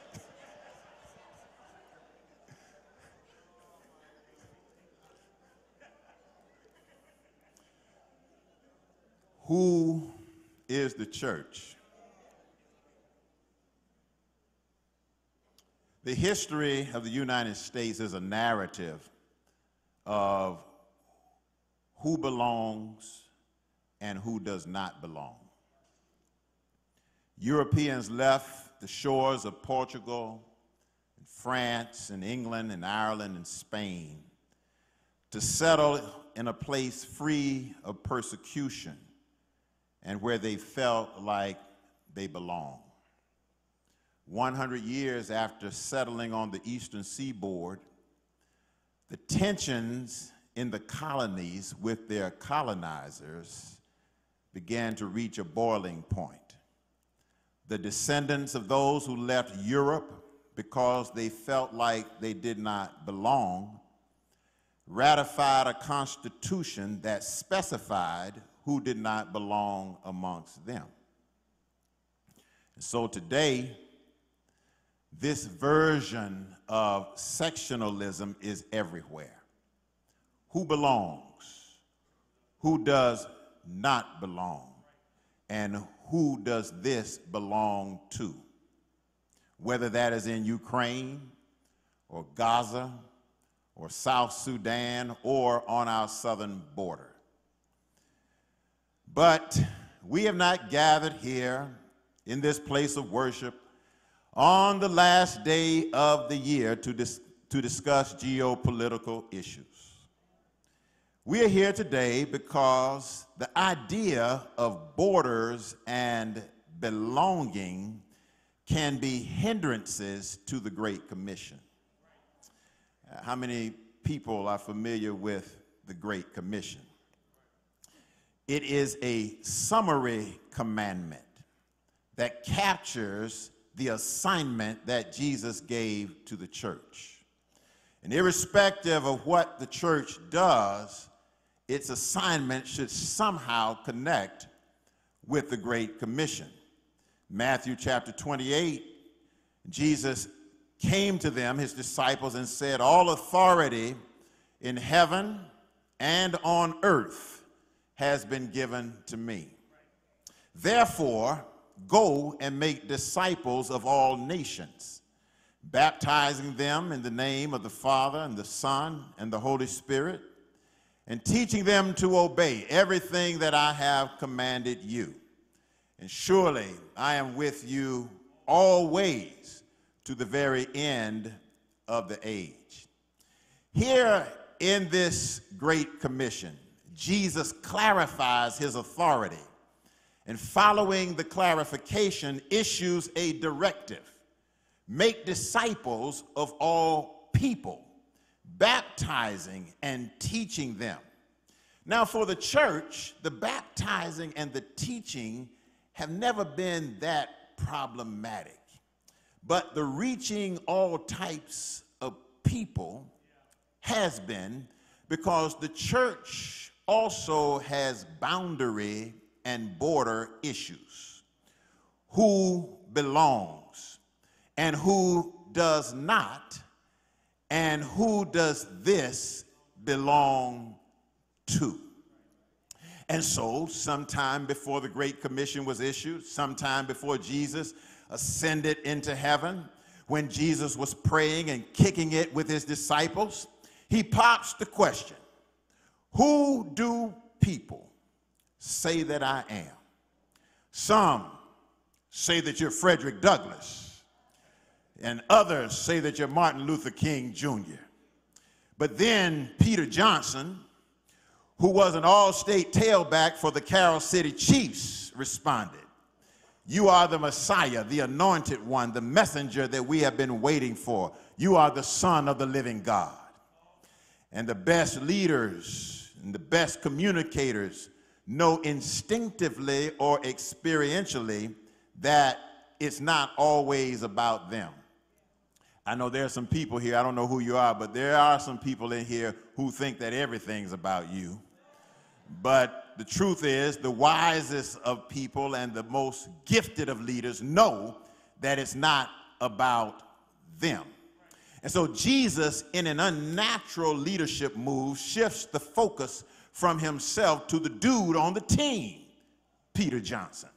Who is the church? The history of the United States is a narrative of who belongs and who does not belong. Europeans left the shores of Portugal, and France, and England, and Ireland, and Spain to settle in a place free of persecution and where they felt like they belonged. 100 years after settling on the eastern seaboard, the tensions in the colonies with their colonizers began to reach a boiling point. The descendants of those who left Europe because they felt like they did not belong ratified a constitution that specified who did not belong amongst them. So today, this version of sectionalism is everywhere. Who belongs? Who does not belong? And who does this belong to? Whether that is in Ukraine or Gaza or South Sudan or on our southern border. But we have not gathered here in this place of worship on the last day of the year to, dis- to discuss geopolitical issues. We are here today because the idea of borders and belonging can be hindrances to the Great Commission. Uh, How many people are familiar with the Great Commission? It is a summary commandment that captures the assignment that Jesus gave to the church. And irrespective of what the church does, its assignment should somehow connect with the Great Commission. Matthew chapter 28, Jesus came to them, his disciples, and said, All authority in heaven and on earth has been given to me. Therefore, go and make disciples of all nations, baptizing them in the name of the Father and the Son and the Holy Spirit, and teaching them to obey everything that I have commanded you. And surely I am with you always to the very end of the age. Here in this Great Commission, Jesus clarifies his authority. And following the clarification issues a directive. Make disciples of all people baptizing and teaching them. Now for the church the baptizing and the teaching have never been that problematic. But the reaching all types of people has been because the church also has boundary and border issues. Who belongs and who does not, and who does this belong to? And so, sometime before the Great Commission was issued, sometime before Jesus ascended into heaven, when Jesus was praying and kicking it with his disciples, he pops the question Who do people say that I am? Some say that you're Frederick Douglass, and others say that you're Martin Luther King Jr. But then Peter Johnson, who was an all state tailback for the Carol City Chiefs, responded. You are the Messiah, the anointed one, the messenger that we have been waiting for. You are the Son of the living God. And the best leaders and the best communicators know instinctively or experientially that it's not always about them. I know there are some people here, I don't know who you are, but there are some people in here who think that everything's about you. But the truth is, the wisest of people and the most gifted of leaders know that it's not about them. And so Jesus, in an unnatural leadership move, shifts the focus from himself to the dude on the team, Peter Johnson,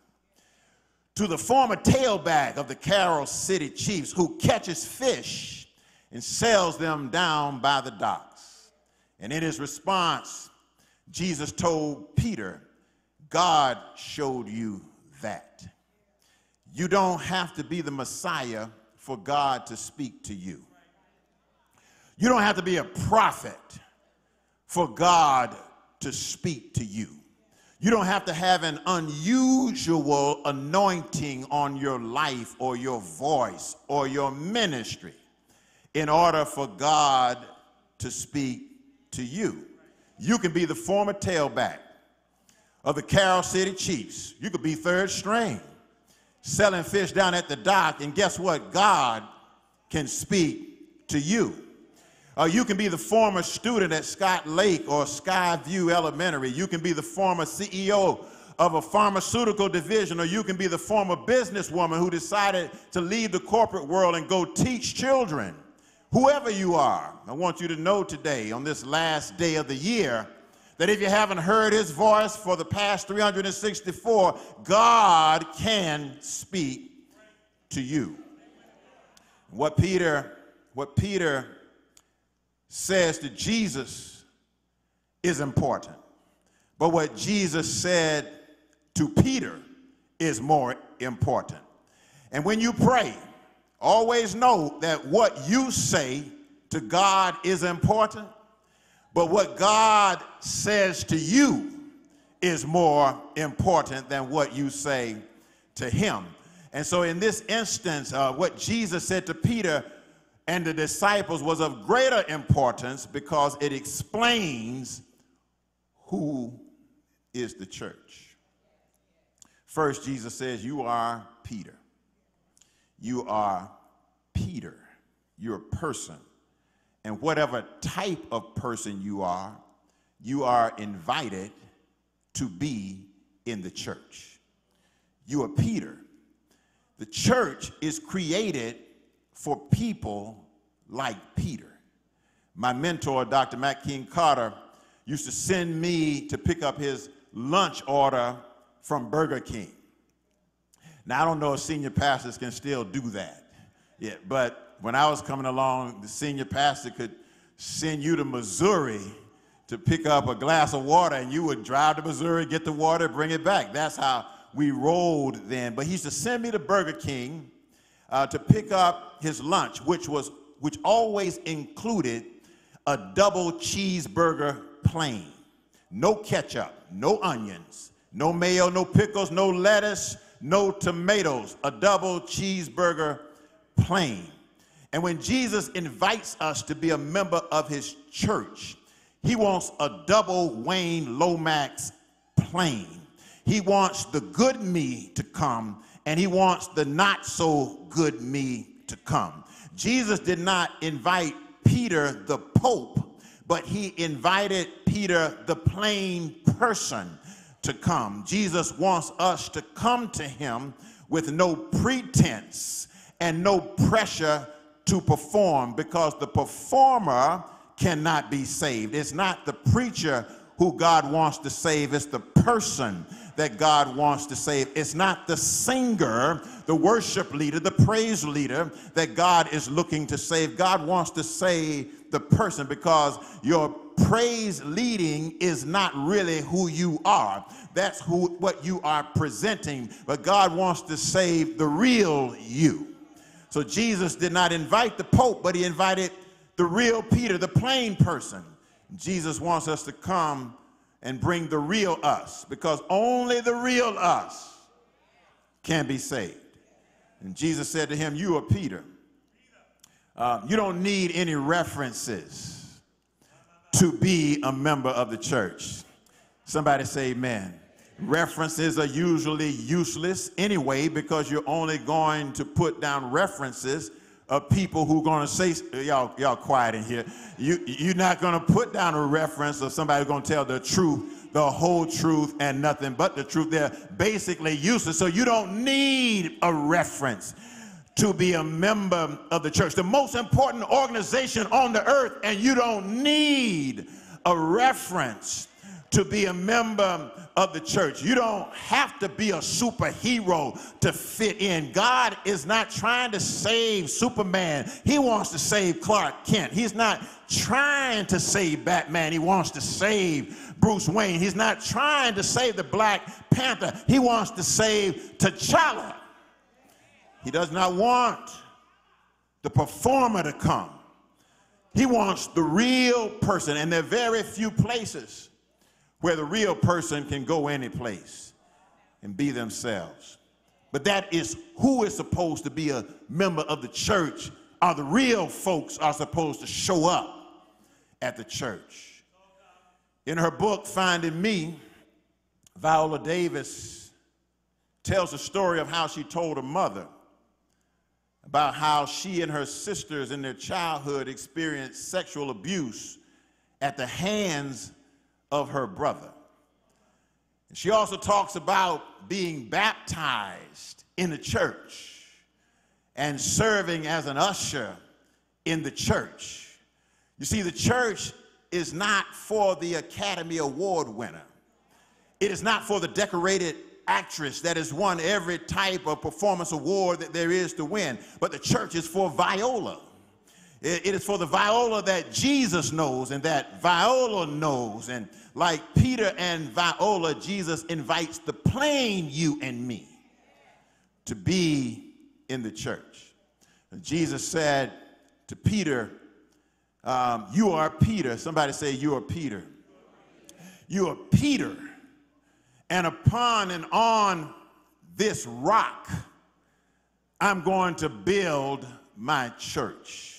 to the former tailback of the Carol City Chiefs who catches fish and sells them down by the docks. And in his response, Jesus told Peter, God showed you that. You don't have to be the Messiah for God to speak to you. You don't have to be a prophet for God to speak to you. You don't have to have an unusual anointing on your life or your voice or your ministry in order for God to speak to you. You can be the former tailback of the Carol City Chiefs. You could be third string selling fish down at the dock, and guess what? God can speak to you. Uh, you can be the former student at Scott Lake or Skyview Elementary. You can be the former CEO of a pharmaceutical division, or you can be the former businesswoman who decided to leave the corporate world and go teach children. Whoever you are, I want you to know today, on this last day of the year, that if you haven't heard his voice for the past 364, God can speak to you. What Peter, what Peter says that Jesus is important. But what Jesus said to Peter is more important. And when you pray, always know that what you say to God is important, but what God says to you is more important than what you say to him. And so in this instance, uh, what Jesus said to Peter and the disciples was of greater importance because it explains who is the church. First, Jesus says, You are Peter. You are Peter. You're a person. And whatever type of person you are, you are invited to be in the church. You are Peter. The church is created for people like Peter. My mentor, Dr. Mack King Carter, used to send me to pick up his lunch order from Burger King. Now, I don't know if senior pastors can still do that. Yeah, but when I was coming along, the senior pastor could send you to Missouri to pick up a glass of water, and you would drive to Missouri, get the water, bring it back. That's how we rolled then. But he used to send me to Burger King uh, to pick up his lunch, which was which always included a double cheeseburger plain. No ketchup, no onions, no mayo, no pickles, no lettuce, no tomatoes, a double cheeseburger plain. And when Jesus invites us to be a member of his church, he wants a double Wayne Lomax plain. He wants the good me to come, and he wants the not so good me to come. Jesus did not invite Peter the Pope, but he invited Peter the plain person to come. Jesus wants us to come to him with no pretense and no pressure to perform because the performer cannot be saved. It's not the preacher who God wants to save, it's the person that God wants to save. It's not the singer, the worship leader, the praise leader that God is looking to save. God wants to save the person because your praise leading is not really who you are. That's who what you are presenting. But God wants to save the real you. So Jesus did not invite the Pope, but he invited the real Peter, the plain person. Jesus wants us to come and bring the real us because only the real us can be saved. And Jesus said to him, You are Peter. Uh, you don't need any references to be a member of the church. Somebody say amen. References are usually useless anyway because you're only going to put down references of people who are going to say y'all y'all quiet in here. You you're not going to put down a reference of somebody going to tell the truth, the whole truth, and nothing but the truth. They're basically useless. So you don't need a reference to be a member of the church, the most important organization on the earth, and you don't need a reference to be a member of the church. You don't have to be a superhero to fit in. God is not trying to save Superman. He wants to save Clark Kent. He's not trying to save Batman. He wants to save Bruce Wayne. He's not trying to save the Black Panther. He wants to save T'Challa. He does not want the performer to come. He wants the real person, and there are very few places where the real person can go any place and be themselves. But that is who is supposed to be a member of the church, are the real folks are supposed to show up at the church. In her book, Finding Me, Viola Davis tells the story of how she told her mother about how she and her sisters in their childhood experienced sexual abuse at the hands of her brother. She also talks about being baptized in the church and serving as an usher in the church. You see, the church is not for the Academy Award winner. It is not for the decorated actress that has won every type of performance award that there is to win, but the church is for Viola. It is for the Viola that Jesus knows and that Viola knows. And like Peter and Viola, Jesus invites the plain you and me to be in the church. And Jesus said to Peter, um, You are Peter. Somebody say, You are Peter. You are Peter. And upon and on this rock, I'm going to build my church.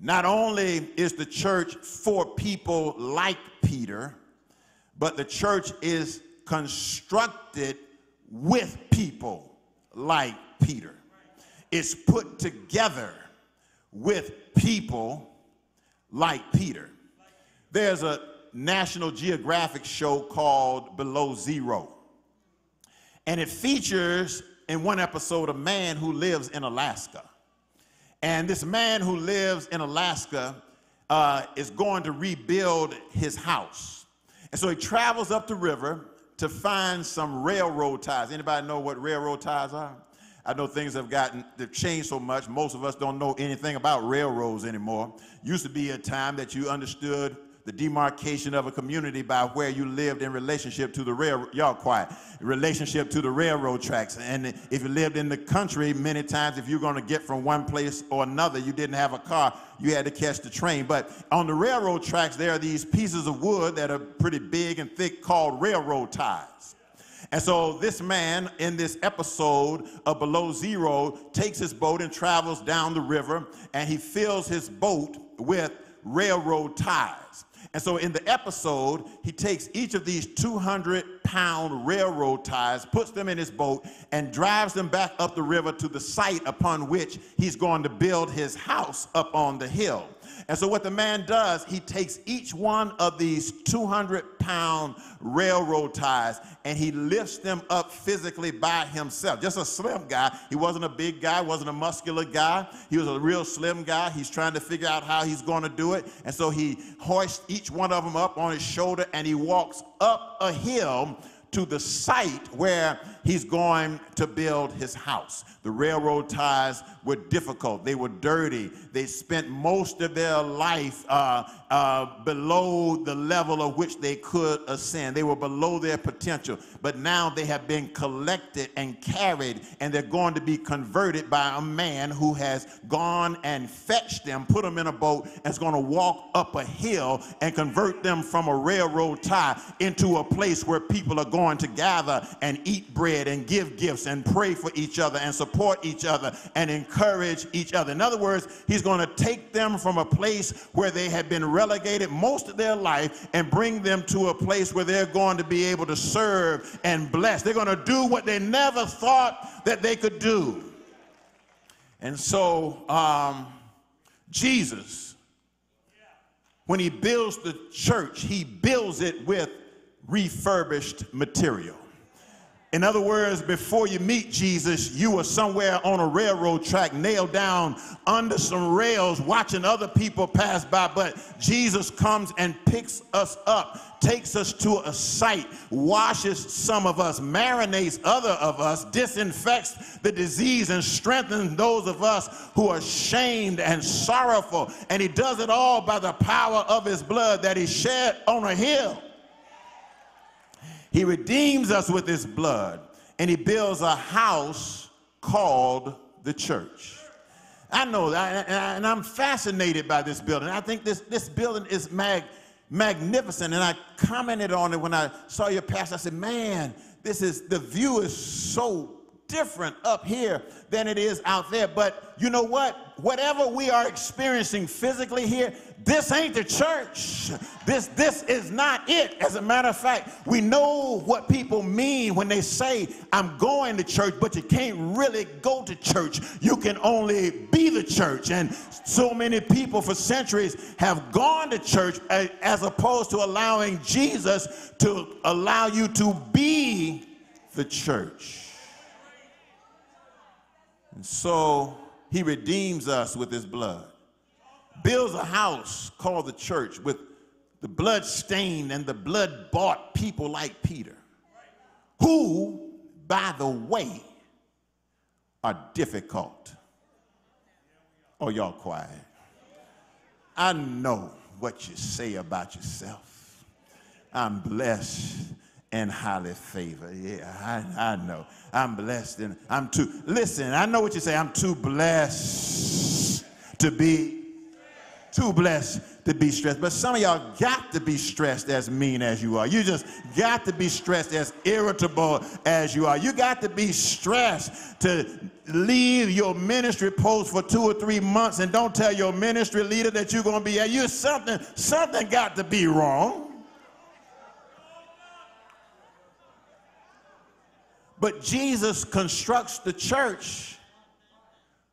Not only is the church for people like Peter, but the church is constructed with people like Peter. It's put together with people like Peter. There's a National Geographic show called Below Zero. And it features in one episode a man who lives in Alaska. And this man who lives in Alaska uh, is going to rebuild his house. And so he travels up the river to find some railroad ties. Anybody know what railroad ties are? I know things have gotten, they've changed so much. Most of us don't know anything about railroads anymore. Used to be a time that you understood the demarcation of a community by where you lived in relationship to the rail, y'all quiet, relationship to the railroad tracks. And if you lived in the country, many times if you're going to get from one place or another, you didn't have a car, you had to catch the train. But on the railroad tracks, there are these pieces of wood that are pretty big and thick called railroad ties. And so this man in this episode of Below Zero takes his boat and travels down the river and he fills his boat with railroad ties. And so in the episode, he takes each of these 200 pound railroad ties, puts them in his boat, and drives them back up the river to the site upon which he's going to build his house up on the hill. And so, what the man does, he takes each one of these 200 pound railroad ties and he lifts them up physically by himself. Just a slim guy. He wasn't a big guy, wasn't a muscular guy. He was a real slim guy. He's trying to figure out how he's going to do it. And so, he hoists each one of them up on his shoulder and he walks up a hill to the site where he's going to build his house. The railroad ties were difficult, they were dirty. They spent most of their life uh, uh, below the level of which they could ascend. They were below their potential, but now they have been collected and carried, and they're going to be converted by a man who has gone and fetched them, put them in a boat, and is going to walk up a hill and convert them from a railroad tie into a place where people are going to gather and eat bread and give gifts and pray for each other and support each other and encourage each other. In other words, he's going to take them from a place where they had been relegated most of their life and bring them to a place where they're going to be able to serve and bless. They're going to do what they never thought that they could do. And so, um, Jesus, when he builds the church, he builds it with refurbished material. In other words, before you meet Jesus, you were somewhere on a railroad track, nailed down under some rails, watching other people pass by. But Jesus comes and picks us up, takes us to a site, washes some of us, marinates other of us, disinfects the disease, and strengthens those of us who are shamed and sorrowful. And he does it all by the power of his blood that he shed on a hill. He redeems us with his blood and he builds a house called the church. I know that, and I'm fascinated by this building. I think this, this building is mag, magnificent, and I commented on it when I saw your pastor. I said, man, this is, the view is so different up here than it is out there. But you know what? Whatever we are experiencing physically here, this ain't the church. This, this is not it. As a matter of fact, we know what people mean when they say, I'm going to church, but you can't really go to church. You can only be the church. And so many people for centuries have gone to church as opposed to allowing Jesus to allow you to be the church. And so he redeems us with his blood, builds a house called the church with the blood stained and the blood bought people like Peter, who, by the way, are difficult. Oh, y'all quiet. I know what you say about yourself. I'm blessed and highly favored. Yeah, I, I know. I'm blessed and I'm too. Listen, I know what you say. I'm too blessed to be too blessed to be stressed. But some of y'all got to be stressed as mean as you are. You just got to be stressed as irritable as you are. You got to be stressed to leave your ministry post for two or three months and don't tell your ministry leader that you're going to be at. You're something, something got to be wrong. But Jesus constructs the church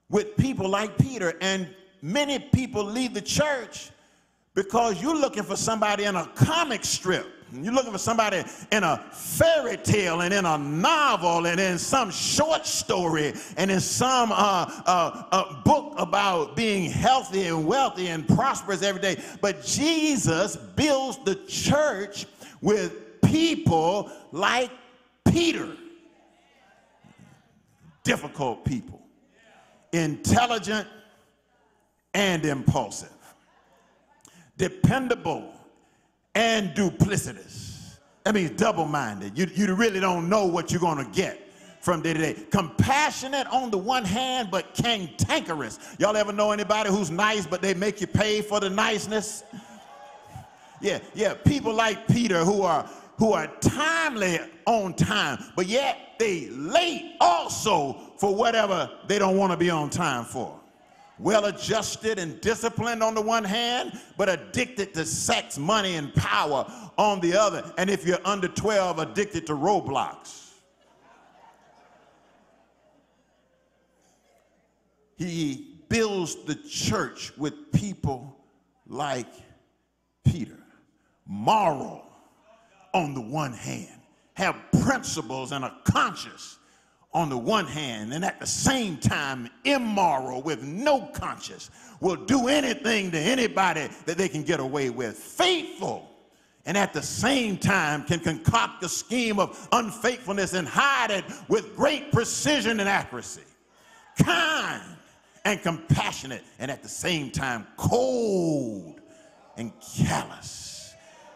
with people like Peter, and many people leave the church because you're looking for somebody in a comic strip. You're looking for somebody in a fairy tale and in a novel and in some short story and in some uh, uh, uh, book about being healthy and wealthy and prosperous every day. But Jesus builds the church with people like Peter difficult people, intelligent and impulsive, dependable and duplicitous. That means double minded. You, you really don't know what you're going to get from day to day. Compassionate on the one hand, but cantankerous. Y'all ever know anybody who's nice, but they make you pay for the niceness? Yeah, yeah, people like Peter who are who are timely on time, but yet they late also for whatever they don't want to be on time for. Well adjusted and disciplined on the one hand, but addicted to sex, money, and power on the other. And if you're under 12, addicted to Roblox. He builds the church with people like Peter, moral on the one hand have principles and a conscience on the one hand, and at the same time, immoral with no conscience, will do anything to anybody that they can get away with. Faithful, and at the same time can concoct a scheme of unfaithfulness and hide it with great precision and accuracy. Kind and compassionate, and at the same time, cold and callous.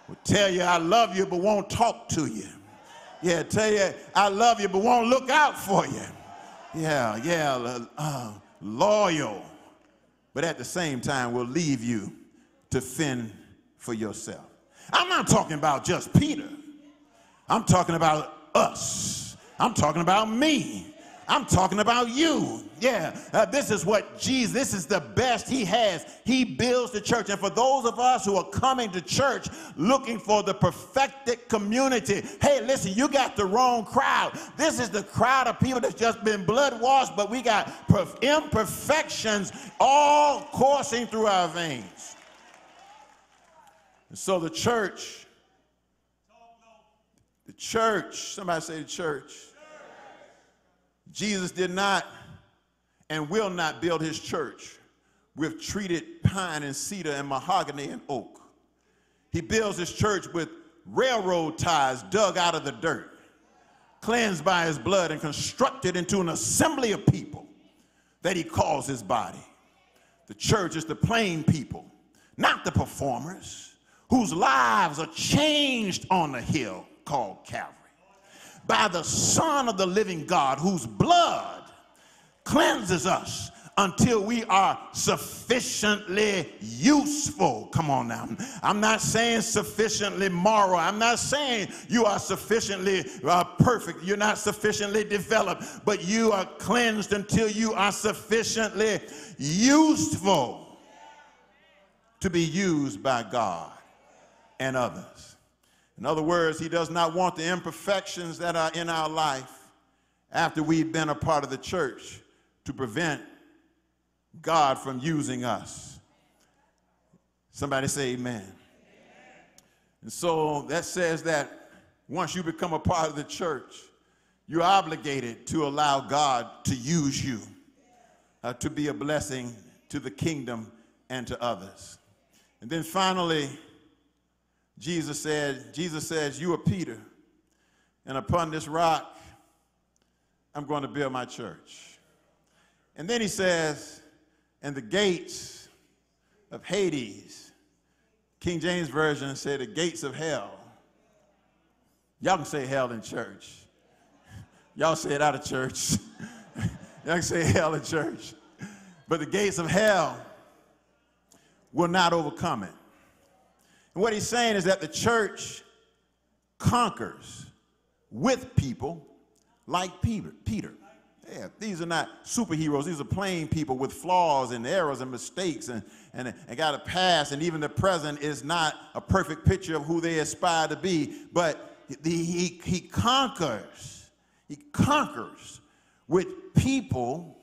Will tell you I love you, but won't talk to you yeah, tell you I love you, but won't look out for you. Yeah, yeah, uh, loyal, but at the same time will leave you to fend for yourself. I'm not talking about just Peter. I'm talking about us. I'm talking about me. I'm talking about you. Yeah, uh, this is what Jesus, this is the best he has. He builds the church. And for those of us who are coming to church looking for the perfected community, hey, listen, you got the wrong crowd. This is the crowd of people that's just been blood washed, but we got imperfections all coursing through our veins. And so the church, the church, somebody say the church Jesus did not and will not build his church with treated pine and cedar and mahogany and oak. He builds his church with railroad ties dug out of the dirt, cleansed by his blood, and constructed into an assembly of people that he calls his body. The church is the plain people, not the performers, whose lives are changed on the hill called Calvary by the Son of the living God, whose blood cleanses us until we are sufficiently useful. Come on now. I'm not saying sufficiently moral. I'm not saying you are sufficiently uh, perfect. You're not sufficiently developed, but you are cleansed until you are sufficiently useful to be used by God and others. In other words, He does not want the imperfections that are in our life after we've been a part of the church to prevent God from using us. Somebody say amen. And so that says that once you become a part of the church, you're obligated to allow God to use you uh, to be a blessing to the kingdom and to others. And then finally, Jesus said, Jesus says, You are Peter, and upon this rock, I'm going to build my church. And then he says, And the gates of Hades, King James Version said, The gates of hell. Y'all can say hell in church. Y'all say it out of church. Y'all can say hell in church. But the gates of hell will not overcome it. And what he's saying is that the church conquers with people like Peter. Peter. Yeah, these are not superheroes. These are plain people with flaws and errors and mistakes and, and, and got a past. And even the present is not a perfect picture of who they aspire to be. But he, he conquers. He conquers with people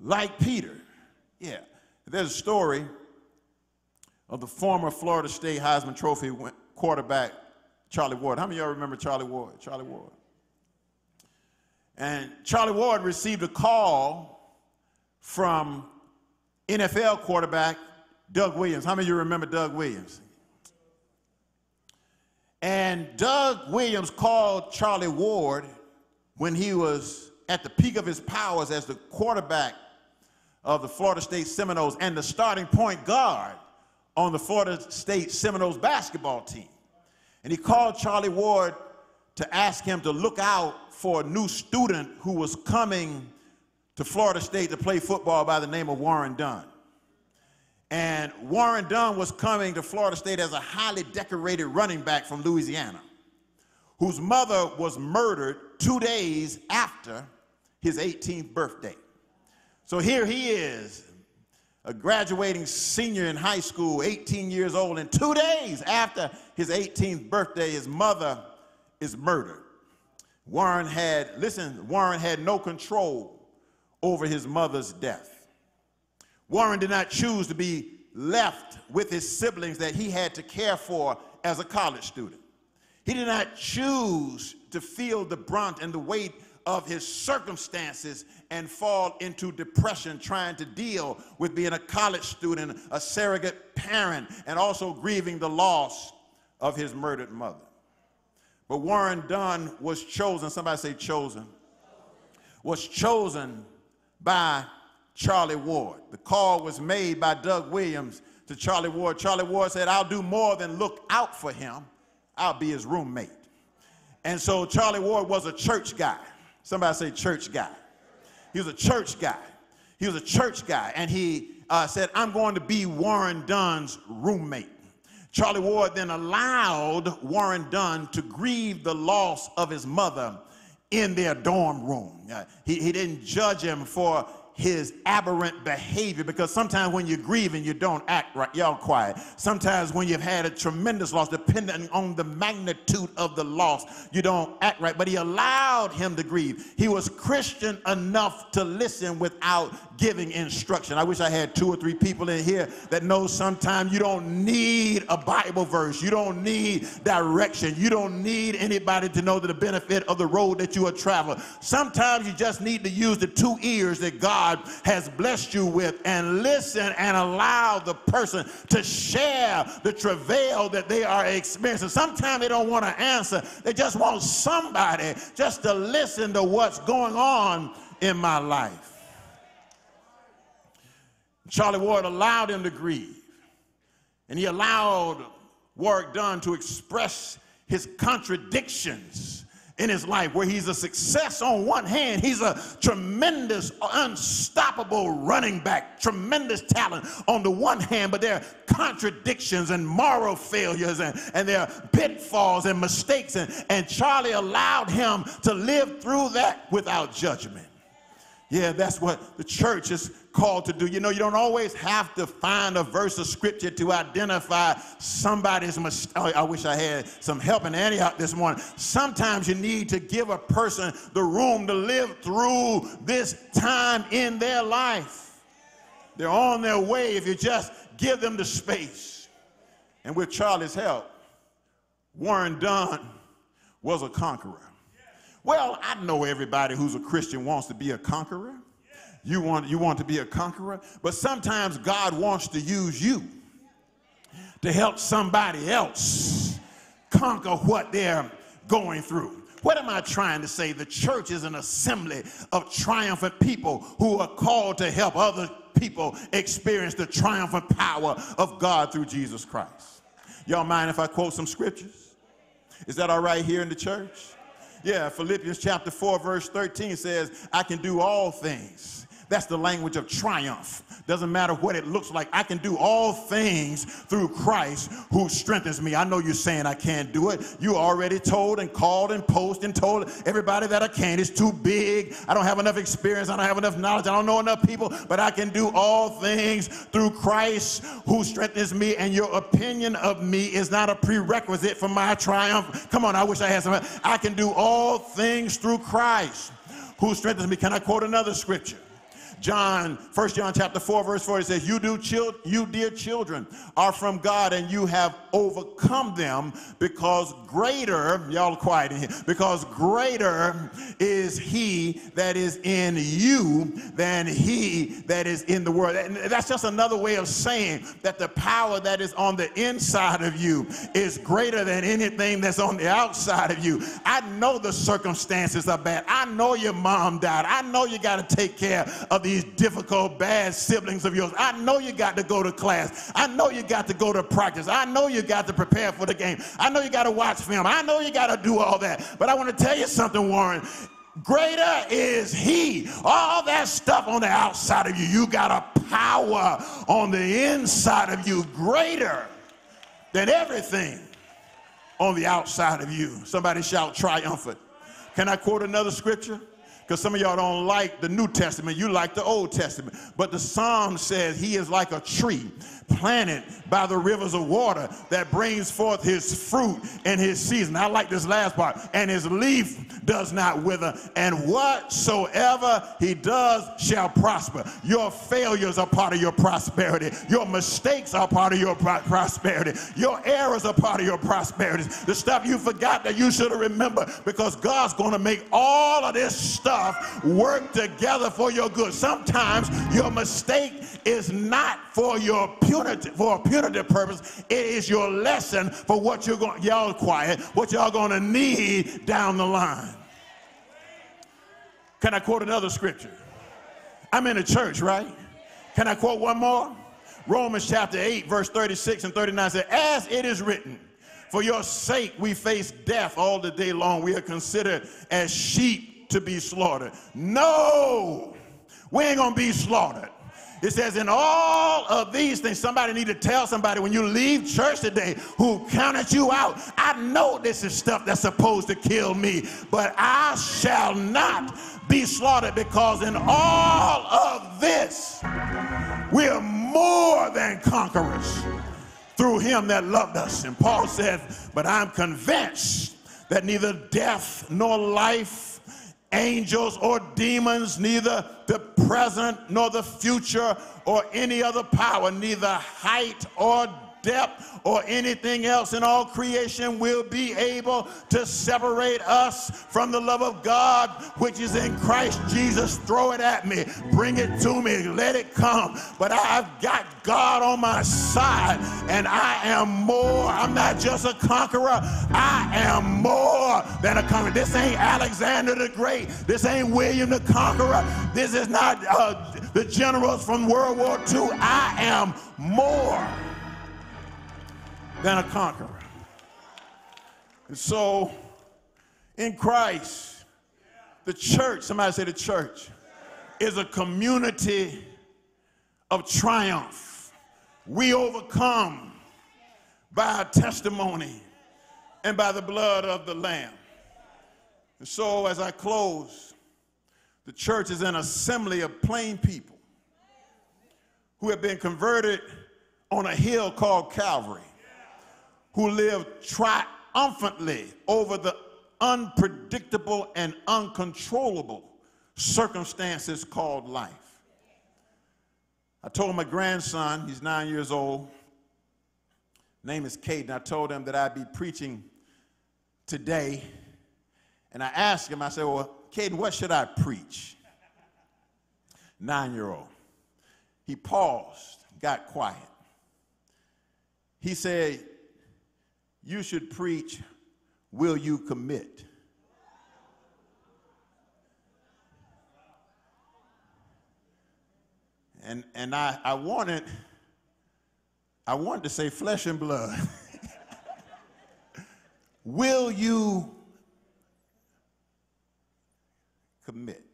like Peter. Yeah. There's a story of the former Florida State Heisman Trophy quarterback, Charlie Ward. How many of y'all remember Charlie Ward? Charlie Ward. And Charlie Ward received a call from NFL quarterback Doug Williams. How many of you remember Doug Williams? And Doug Williams called Charlie Ward when he was at the peak of his powers as the quarterback of the Florida State Seminoles and the starting point guard on the Florida State Seminoles basketball team. And he called Charlie Ward to ask him to look out for a new student who was coming to Florida State to play football by the name of Warren Dunn. And Warren Dunn was coming to Florida State as a highly decorated running back from Louisiana, whose mother was murdered two days after his 18th birthday. So here he is, a graduating senior in high school, 18 years old, and two days after his 18th birthday, his mother is murdered. Warren had, listen, Warren had no control over his mother's death. Warren did not choose to be left with his siblings that he had to care for as a college student. He did not choose to feel the brunt and the weight of his circumstances and fall into depression trying to deal with being a college student, a surrogate parent, and also grieving the loss of his murdered mother. But Warren Dunn was chosen, somebody say chosen, was chosen by Charlie Ward. The call was made by Doug Williams to Charlie Ward. Charlie Ward said, I'll do more than look out for him, I'll be his roommate. And so Charlie Ward was a church guy. Somebody say church guy. He was a church guy. He was a church guy. And he uh, said, I'm going to be Warren Dunn's roommate. Charlie Ward then allowed Warren Dunn to grieve the loss of his mother in their dorm room. Uh, he, he didn't judge him for his aberrant behavior because sometimes when you're grieving, you don't act right. Y'all quiet. Sometimes when you've had a tremendous loss, depending on the magnitude of the loss, you don't act right. But he allowed him to grieve. He was Christian enough to listen without giving instruction. I wish I had two or three people in here that know sometimes you don't need a Bible verse. You don't need direction. You don't need anybody to know the benefit of the road that you are traveling. Sometimes you just need to use the two ears that God God has blessed you with and listen and allow the person to share the travail that they are experiencing. Sometimes they don't want to answer, they just want somebody just to listen to what's going on in my life. Charlie Ward allowed him to grieve, and he allowed Warrick Dunn to express his contradictions in his life where he's a success on one hand. He's a tremendous, unstoppable running back, tremendous talent on the one hand, but there are contradictions and moral failures and, and there are pitfalls and mistakes. And, and Charlie allowed him to live through that without judgment. Yeah, that's what the church is called to do. You know, you don't always have to find a verse of scripture to identify somebody's mistake. Oh, I wish I had some help in Antioch this morning. Sometimes you need to give a person the room to live through this time in their life. They're on their way if you just give them the space. And with Charlie's help, Warren Dunn was a conqueror. Well, I know everybody who's a Christian wants to be a conqueror. You want, you want to be a conqueror, but sometimes God wants to use you to help somebody else conquer what they're going through. What am I trying to say? The church is an assembly of triumphant people who are called to help other people experience the triumphant power of God through Jesus Christ. Y'all mind if I quote some scriptures? Is that all right here in the church? Yeah, Philippians chapter 4, verse 13 says, I can do all things. That's the language of triumph. Doesn't matter what it looks like. I can do all things through Christ who strengthens me. I know you're saying I can't do it. You already told and called and posted and told everybody that I can't. It's too big. I don't have enough experience. I don't have enough knowledge. I don't know enough people. But I can do all things through Christ who strengthens me. And your opinion of me is not a prerequisite for my triumph. Come on, I wish I had some. I can do all things through Christ who strengthens me. Can I quote another scripture? John, 1 John chapter 4, verse 4, it says, You do chil- you dear children are from God, and you have overcome them because greater, y'all quiet in here, because greater is he that is in you than he that is in the world. And that's just another way of saying that the power that is on the inside of you is greater than anything that's on the outside of you. I know the circumstances are bad. I know your mom died. I know you got to take care of these difficult, bad siblings of yours. I know you got to go to class. I know you got to go to practice. I know you got to prepare for the game. I know you got to watch film. I know you got to do all that. But I want to tell you something, Warren. Greater is he. All that stuff on the outside of you, you got a power on the inside of you greater than everything on the outside of you. Somebody shout triumphant. Can I quote another scripture? Because some of y'all don't like the New Testament, you like the Old Testament. But the Psalm says he is like a tree planted by the rivers of water that brings forth his fruit in his season. I like this last part. And his leaf does not wither, and whatsoever he does shall prosper. Your failures are part of your prosperity. Your mistakes are part of your pro- prosperity. Your errors are part of your prosperity. The stuff you forgot that you should have remembered because God's going to make all of this stuff work together for your good. Sometimes your mistake is not for your for a punitive purpose. It is your lesson for what you're going y'all quiet, what y'all going to need down the line. Can I quote another scripture? I'm in a church, right? Can I quote one more? Romans chapter 8, verse 36 and 39 says, As it is written, for your sake we face death all the day long. We are considered as sheep to be slaughtered. No, we ain't gonna be slaughtered. It says, in all of these things, somebody need to tell somebody when you leave church today who counted you out. I know this is stuff that's supposed to kill me, but I shall not be slaughtered because in all of this, we are more than conquerors through him that loved us. And Paul said, But I'm convinced that neither death nor life, angels or demons, neither the present nor the future or any other power, neither height or depth or anything else in all creation will be able to separate us from the love of God which is in Christ Jesus. Throw it at me, bring it to me, let it come. But I've got God on my side and I am more. I'm not just a conqueror, I am more than a conqueror. This ain't Alexander the Great, this ain't William the Conqueror, this is not uh, the generals from World War II. I am more than a conqueror. And so, In Christ, the church, somebody say the church, is a community of triumph. We overcome by our testimony and by the blood of the Lamb. And so, as I close, the church is an assembly of plain people who have been converted on a hill called Calvary, who live triumphantly over the unpredictable and uncontrollable circumstances called life. I told my grandson, he's nine years old, name is Caden. I told him that I'd be preaching today. And I asked him, I said, Well, Caden, what should I preach? Nine year old. He paused, got quiet. He said, You should preach, Will you commit? And, and I, I wanted I wanted to say flesh and blood. Will you commit?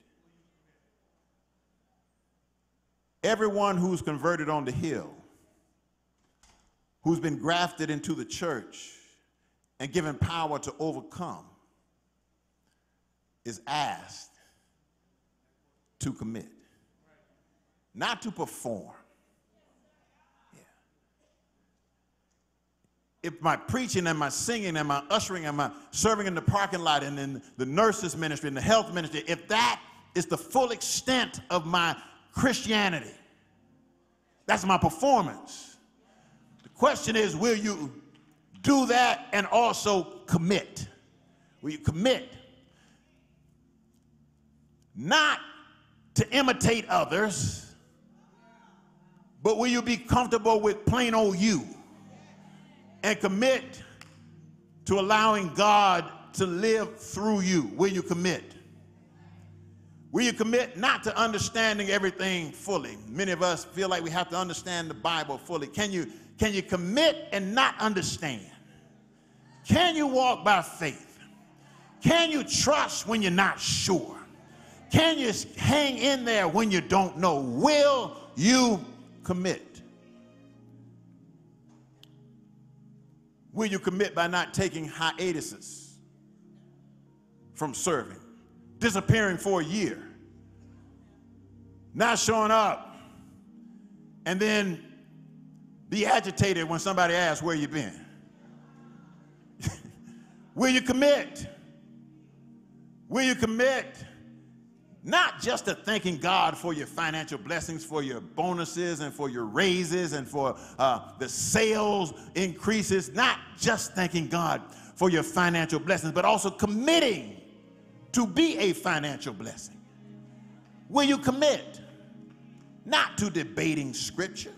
Everyone who's converted on the hill, who's been grafted into the church and given power to overcome, is asked to commit, not to perform. if my preaching and my singing and my ushering and my serving in the parking lot and in the nurses ministry and the health ministry, if that is the full extent of my Christianity, that's my performance. The question is, will you do that and also commit? Will you commit? Not to imitate others, but will you be comfortable with plain old you? and commit to allowing God to live through you? Will you commit? Will you commit not to understanding everything fully? Many of us feel like we have to understand the Bible fully. Can you, can you commit and not understand? Can you walk by faith? Can you trust when you're not sure? Can you hang in there when you don't know? Will you commit? Will you commit by not taking hiatuses from serving, disappearing for a year, not showing up, and then be agitated when somebody asks where you've been? Will you commit? Will you commit not just to thanking God for your financial blessings, for your bonuses and for your raises and for uh, the sales increases, not just thanking God for your financial blessings, but also committing to be a financial blessing. Will you commit not to debating scripture,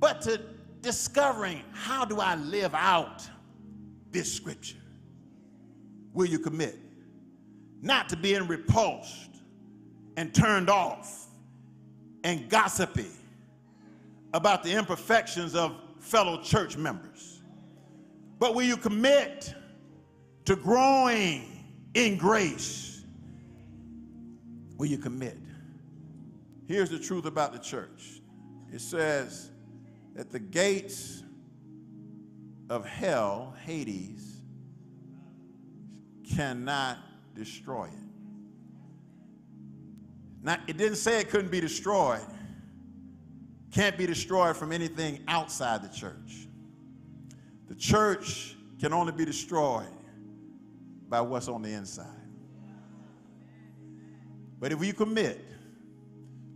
but to discovering how do I live out this scripture? Will you commit? not to being repulsed and turned off and gossipy about the imperfections of fellow church members. But will you commit to growing in grace? Will you commit? Here's the truth about the church it says that the gates of hell, Hades, cannot destroy it. Now, it didn't say it couldn't be destroyed. Can't be destroyed from anything outside the church. The church can only be destroyed by what's on the inside. But if you commit,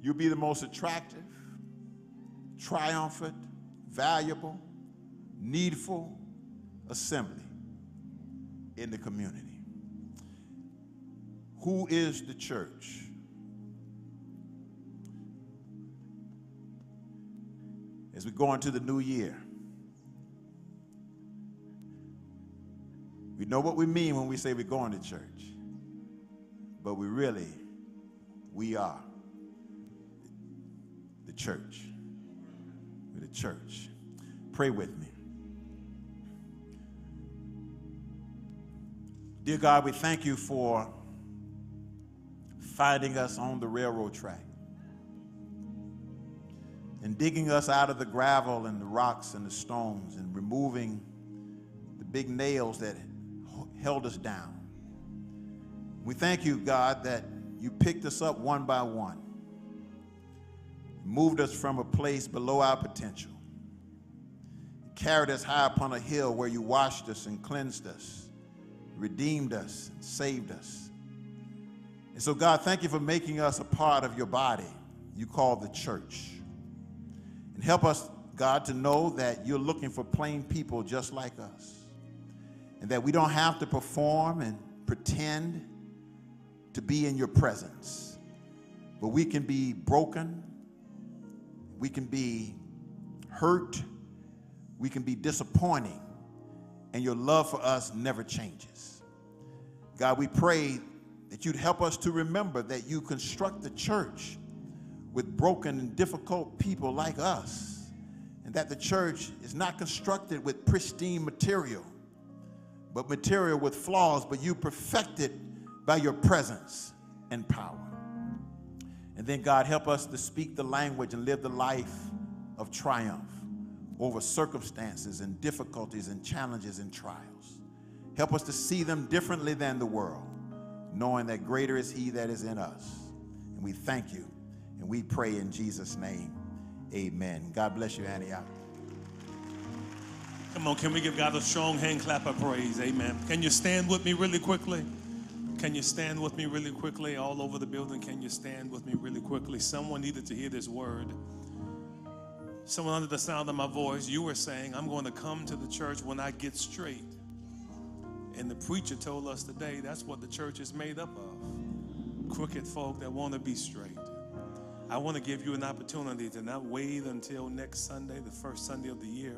you'll be the most attractive, triumphant, valuable, needful assembly in the community. Who is the church? As we go into the new year, we know what we mean when we say we're going to church, but we really, we are the church. We're the church. Pray with me. Dear God, we thank you for finding us on the railroad track and digging us out of the gravel and the rocks and the stones and removing the big nails that held us down. We thank you, God, that you picked us up one by one, moved us from a place below our potential, carried us high upon a hill where you washed us and cleansed us, redeemed us, saved us. And so, God, thank you for making us a part of your body you call the church. And help us, God, to know that you're looking for plain people just like us. And that we don't have to perform and pretend to be in your presence. But we can be broken, we can be hurt, we can be disappointing, and your love for us never changes. God, we pray that you'd help us to remember that you construct the church with broken and difficult people like us, and that the church is not constructed with pristine material, but material with flaws, but you perfect it by your presence and power. And then, God, help us to speak the language and live the life of triumph over circumstances and difficulties and challenges and trials. Help us to see them differently than the world, knowing that greater is He that is in us. And we thank you and we pray in Jesus' name. Amen. God bless you, Antioch. Come on, can we give God a strong hand clap of praise? Amen. Can you stand with me really quickly? Can you stand with me really quickly? All over the building, can you stand with me really quickly? Someone needed to hear this word. Someone under the sound of my voice, you were saying, I'm going to come to the church when I get straight. And the preacher told us today that's what the church is made up of crooked folk that want to be straight. I want to give you an opportunity to not wait until next Sunday, the first Sunday of the year.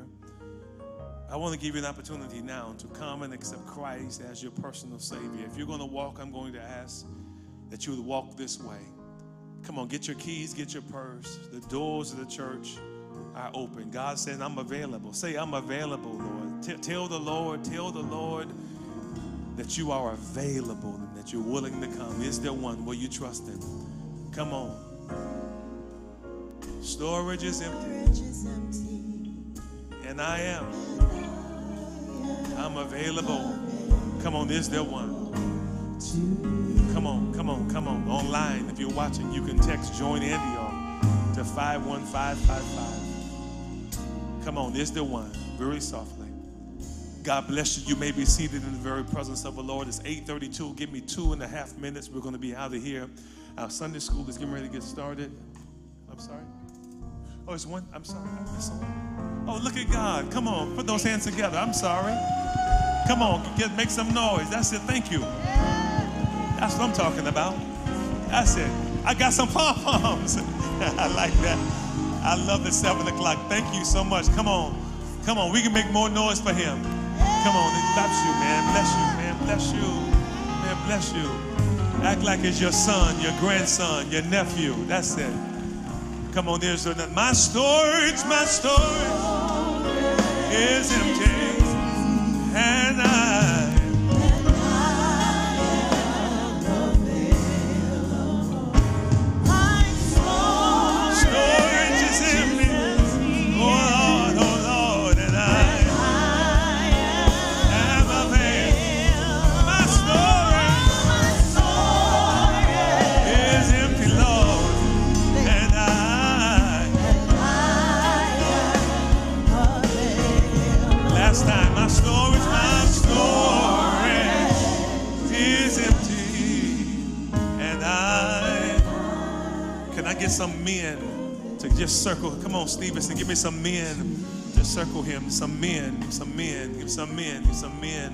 I want to give you an opportunity now to come and accept Christ as your personal Savior. If you're going to walk, I'm going to ask that you would walk this way. Come on, get your keys, get your purse. The doors of the church are open. God said, I'm available. Say, I'm available, Lord. T- tell the Lord, tell the Lord that you are available and that you're willing to come. Is there one where you trust Him? Come on. Storage is empty. And I am. I'm available. Come on, is there one? Come on, come on, come on. Online, if you're watching, you can text Join Antioch to 51555. Come on, is there one? Very softly. God bless you. You may be seated in the very presence of the Lord. It's 8:32. Give me two and a half minutes. We're going to be out of here. Our Sunday school is getting ready to get started. I'm sorry. Oh, it's one. I'm sorry. I missed one. Oh, look at God. Come on. Put those hands together. I'm sorry. Come on. Get, make some noise. That's it. Thank you. That's what I'm talking about. That's it. I got some pom poms. I like that. I love the seven o'clock. Thank you so much. Come on. Come on. We can make more noise for him. Come on. Bless you, man. Bless you, man. Bless you. Man, bless you. Act like it's your son, your grandson, your nephew. That's it. Come on, there's another. My storage, my storage is empty. And I. get some men to just circle? Come on, Stevenson, give me some men to circle him. Some men, some men, give some men, give some men.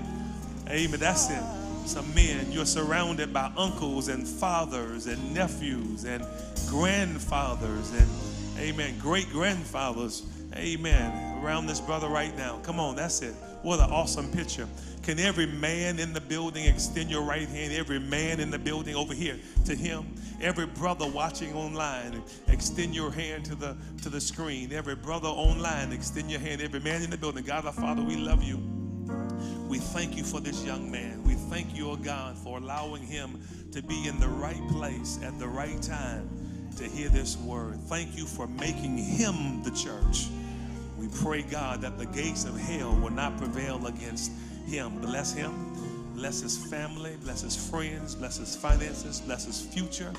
Amen. That's it. Some men. You're surrounded by uncles and fathers and nephews and grandfathers and, amen, great grandfathers. Amen. Around this brother right now. Come on, that's it. What an awesome picture. Can every man in the building extend your right hand? Every man in the building over here to him. Every brother watching online, extend your hand to the to the screen. Every brother online, extend your hand. Every man in the building. God our Father, we love you. We thank you for this young man. We thank you, oh God, for allowing him to be in the right place at the right time to hear this word. Thank you for making him the church. Pray, God, that the gates of hell will not prevail against him. Bless him. Bless his family. Bless his friends. Bless his finances. Bless his future.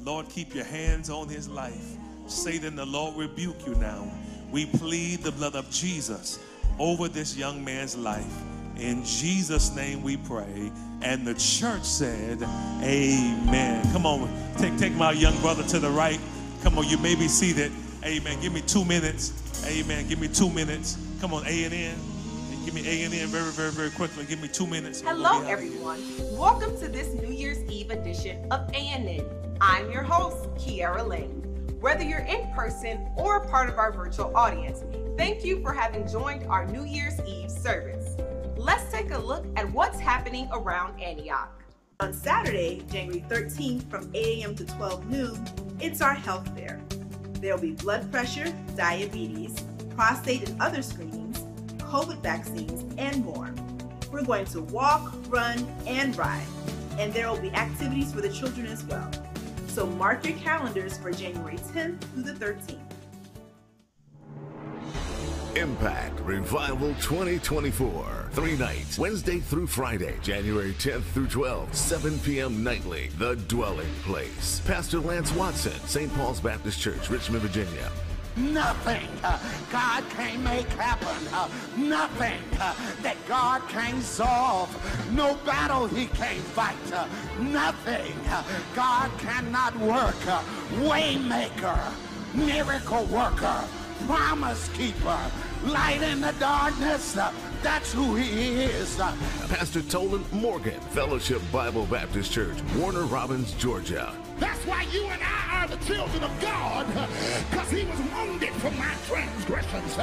Lord, keep your hands on his life. Satan, the Lord rebuke you now. We plead the blood of Jesus over this young man's life. In Jesus' name we pray. And the church said, Amen. Come on, take, take my young brother to the right. Come on, you may be seated. Amen. Give me two minutes. Amen. Give me two minutes. Come on, A and N. Give me A and N very, very, very quickly. Give me two minutes. Hello, be out of here. everyone. Welcome to this New Year's Eve edition of ANN. I'm your host, Kiara Lane. Whether you're in person or a part of our virtual audience, thank you for having joined our New Year's Eve service. Let's take a look at what's happening around Antioch. On Saturday, January 13th from 8 a.m. to 12 noon, it's our health fair. There will be blood pressure, diabetes, prostate and other screenings, COVID vaccines, and more. We're going to walk, run, and ride, and there will be activities for the children as well. So mark your calendars for January 10th through the 13th. Impact Revival 2024. Three nights, Wednesday through Friday, January 10th through 12th, 7 p.m. nightly. The Dwelling Place. Pastor Lance Watson, St. Paul's Baptist Church, Richmond, Virginia. Nothing uh, God can't make happen. Uh, nothing uh, that God can't solve. No battle he can't fight. Uh, nothing uh, God cannot work. Uh, Waymaker, miracle worker, promise keeper, light in the darkness. Uh, that's who he is. Uh, Pastor Tolan Morgan, Fellowship Bible Baptist Church, Warner Robins, Georgia. That's why you and I are the children of God, because he was wounded for my transgressions,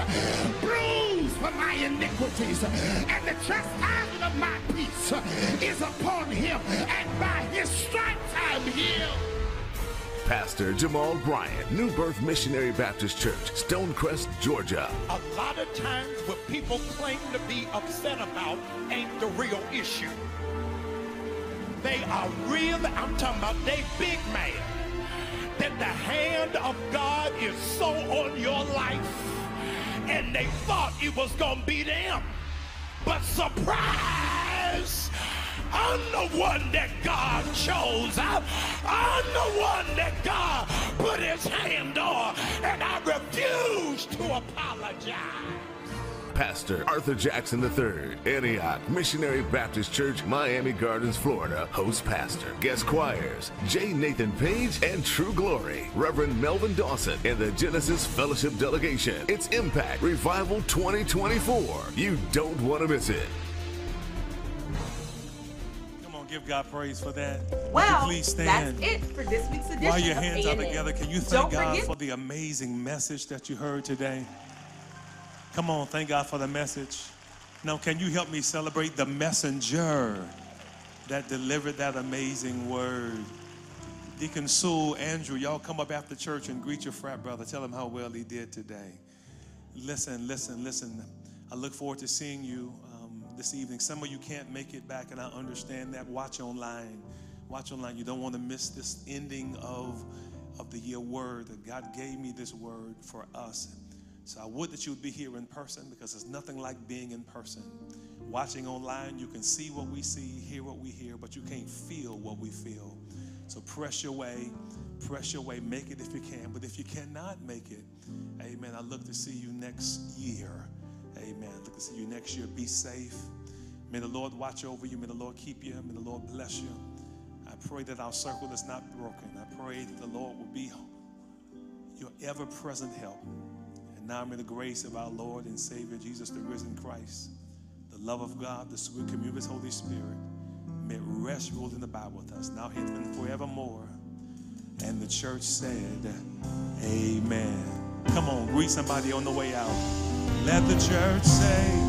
bruised for my iniquities, and the chastisement of my peace is upon him, and by his stripes I'm healed. Pastor Jamal Bryant, New Birth Missionary Baptist Church, Stonecrest, Georgia. A lot of times what people claim to be upset about ain't the real issue. They are real, I'm talking about they big man, That the hand of God is so on your life. And they thought it was gonna be them. But surprise! I'm the one that God chose. I'm, I'm the one that God put his hand on. And I refuse to apologize. Pastor Arthur Jackson III, Antioch Missionary Baptist Church, Miami Gardens, Florida, host pastor. Guest choirs, J. Nathan Page and True Glory, Reverend Melvin Dawson, and the Genesis Fellowship Delegation. It's Impact Revival 2024. You don't want to miss it. Give God praise for that. Well, please that's stand. it for this week's edition While your hands are together, can you Don't thank God forget for the amazing message that you heard today? Come on, thank God for the message. Now, can you help me celebrate the messenger that delivered that amazing word? Deacon Sewell, Andrew, y'all come up after church and greet your frat brother. Tell him how well he did today. Listen, listen, listen. I look forward to seeing you this evening. Some of you can't make it back, and I understand that. Watch online. Watch online. You don't want to miss this ending of, of the year word that God gave me this word for us. So I would that you would be here in person because there's nothing like being in person. Watching online, you can see what we see, hear what we hear, but you can't feel what we feel. So press your way, press your way, make it if you can. But if you cannot make it, amen, I look to see you next year. Amen. Look to see you next year. Be safe. May the Lord watch over you. May the Lord keep you. May the Lord bless you. I pray that our circle is not broken. I pray that the Lord will be your ever present help. And now may the grace of our Lord and Savior Jesus, the risen Christ, the love of God, the sweet communion of His Holy Spirit, may rest, rule, and abide with us now, henceforth, and forevermore. And the church said, Amen. Come on, greet somebody on the way out. Let the church say,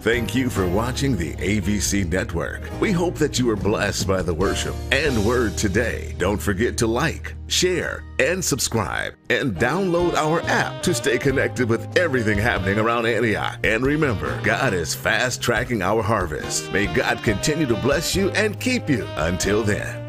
Thank you for watching the AVC Network. We hope that you were blessed by the worship and word today. Don't forget to like, share, and subscribe, and download our app to stay connected with everything happening around Antioch. And remember, God is fast tracking our harvest. May God continue to bless you and keep you. Until then.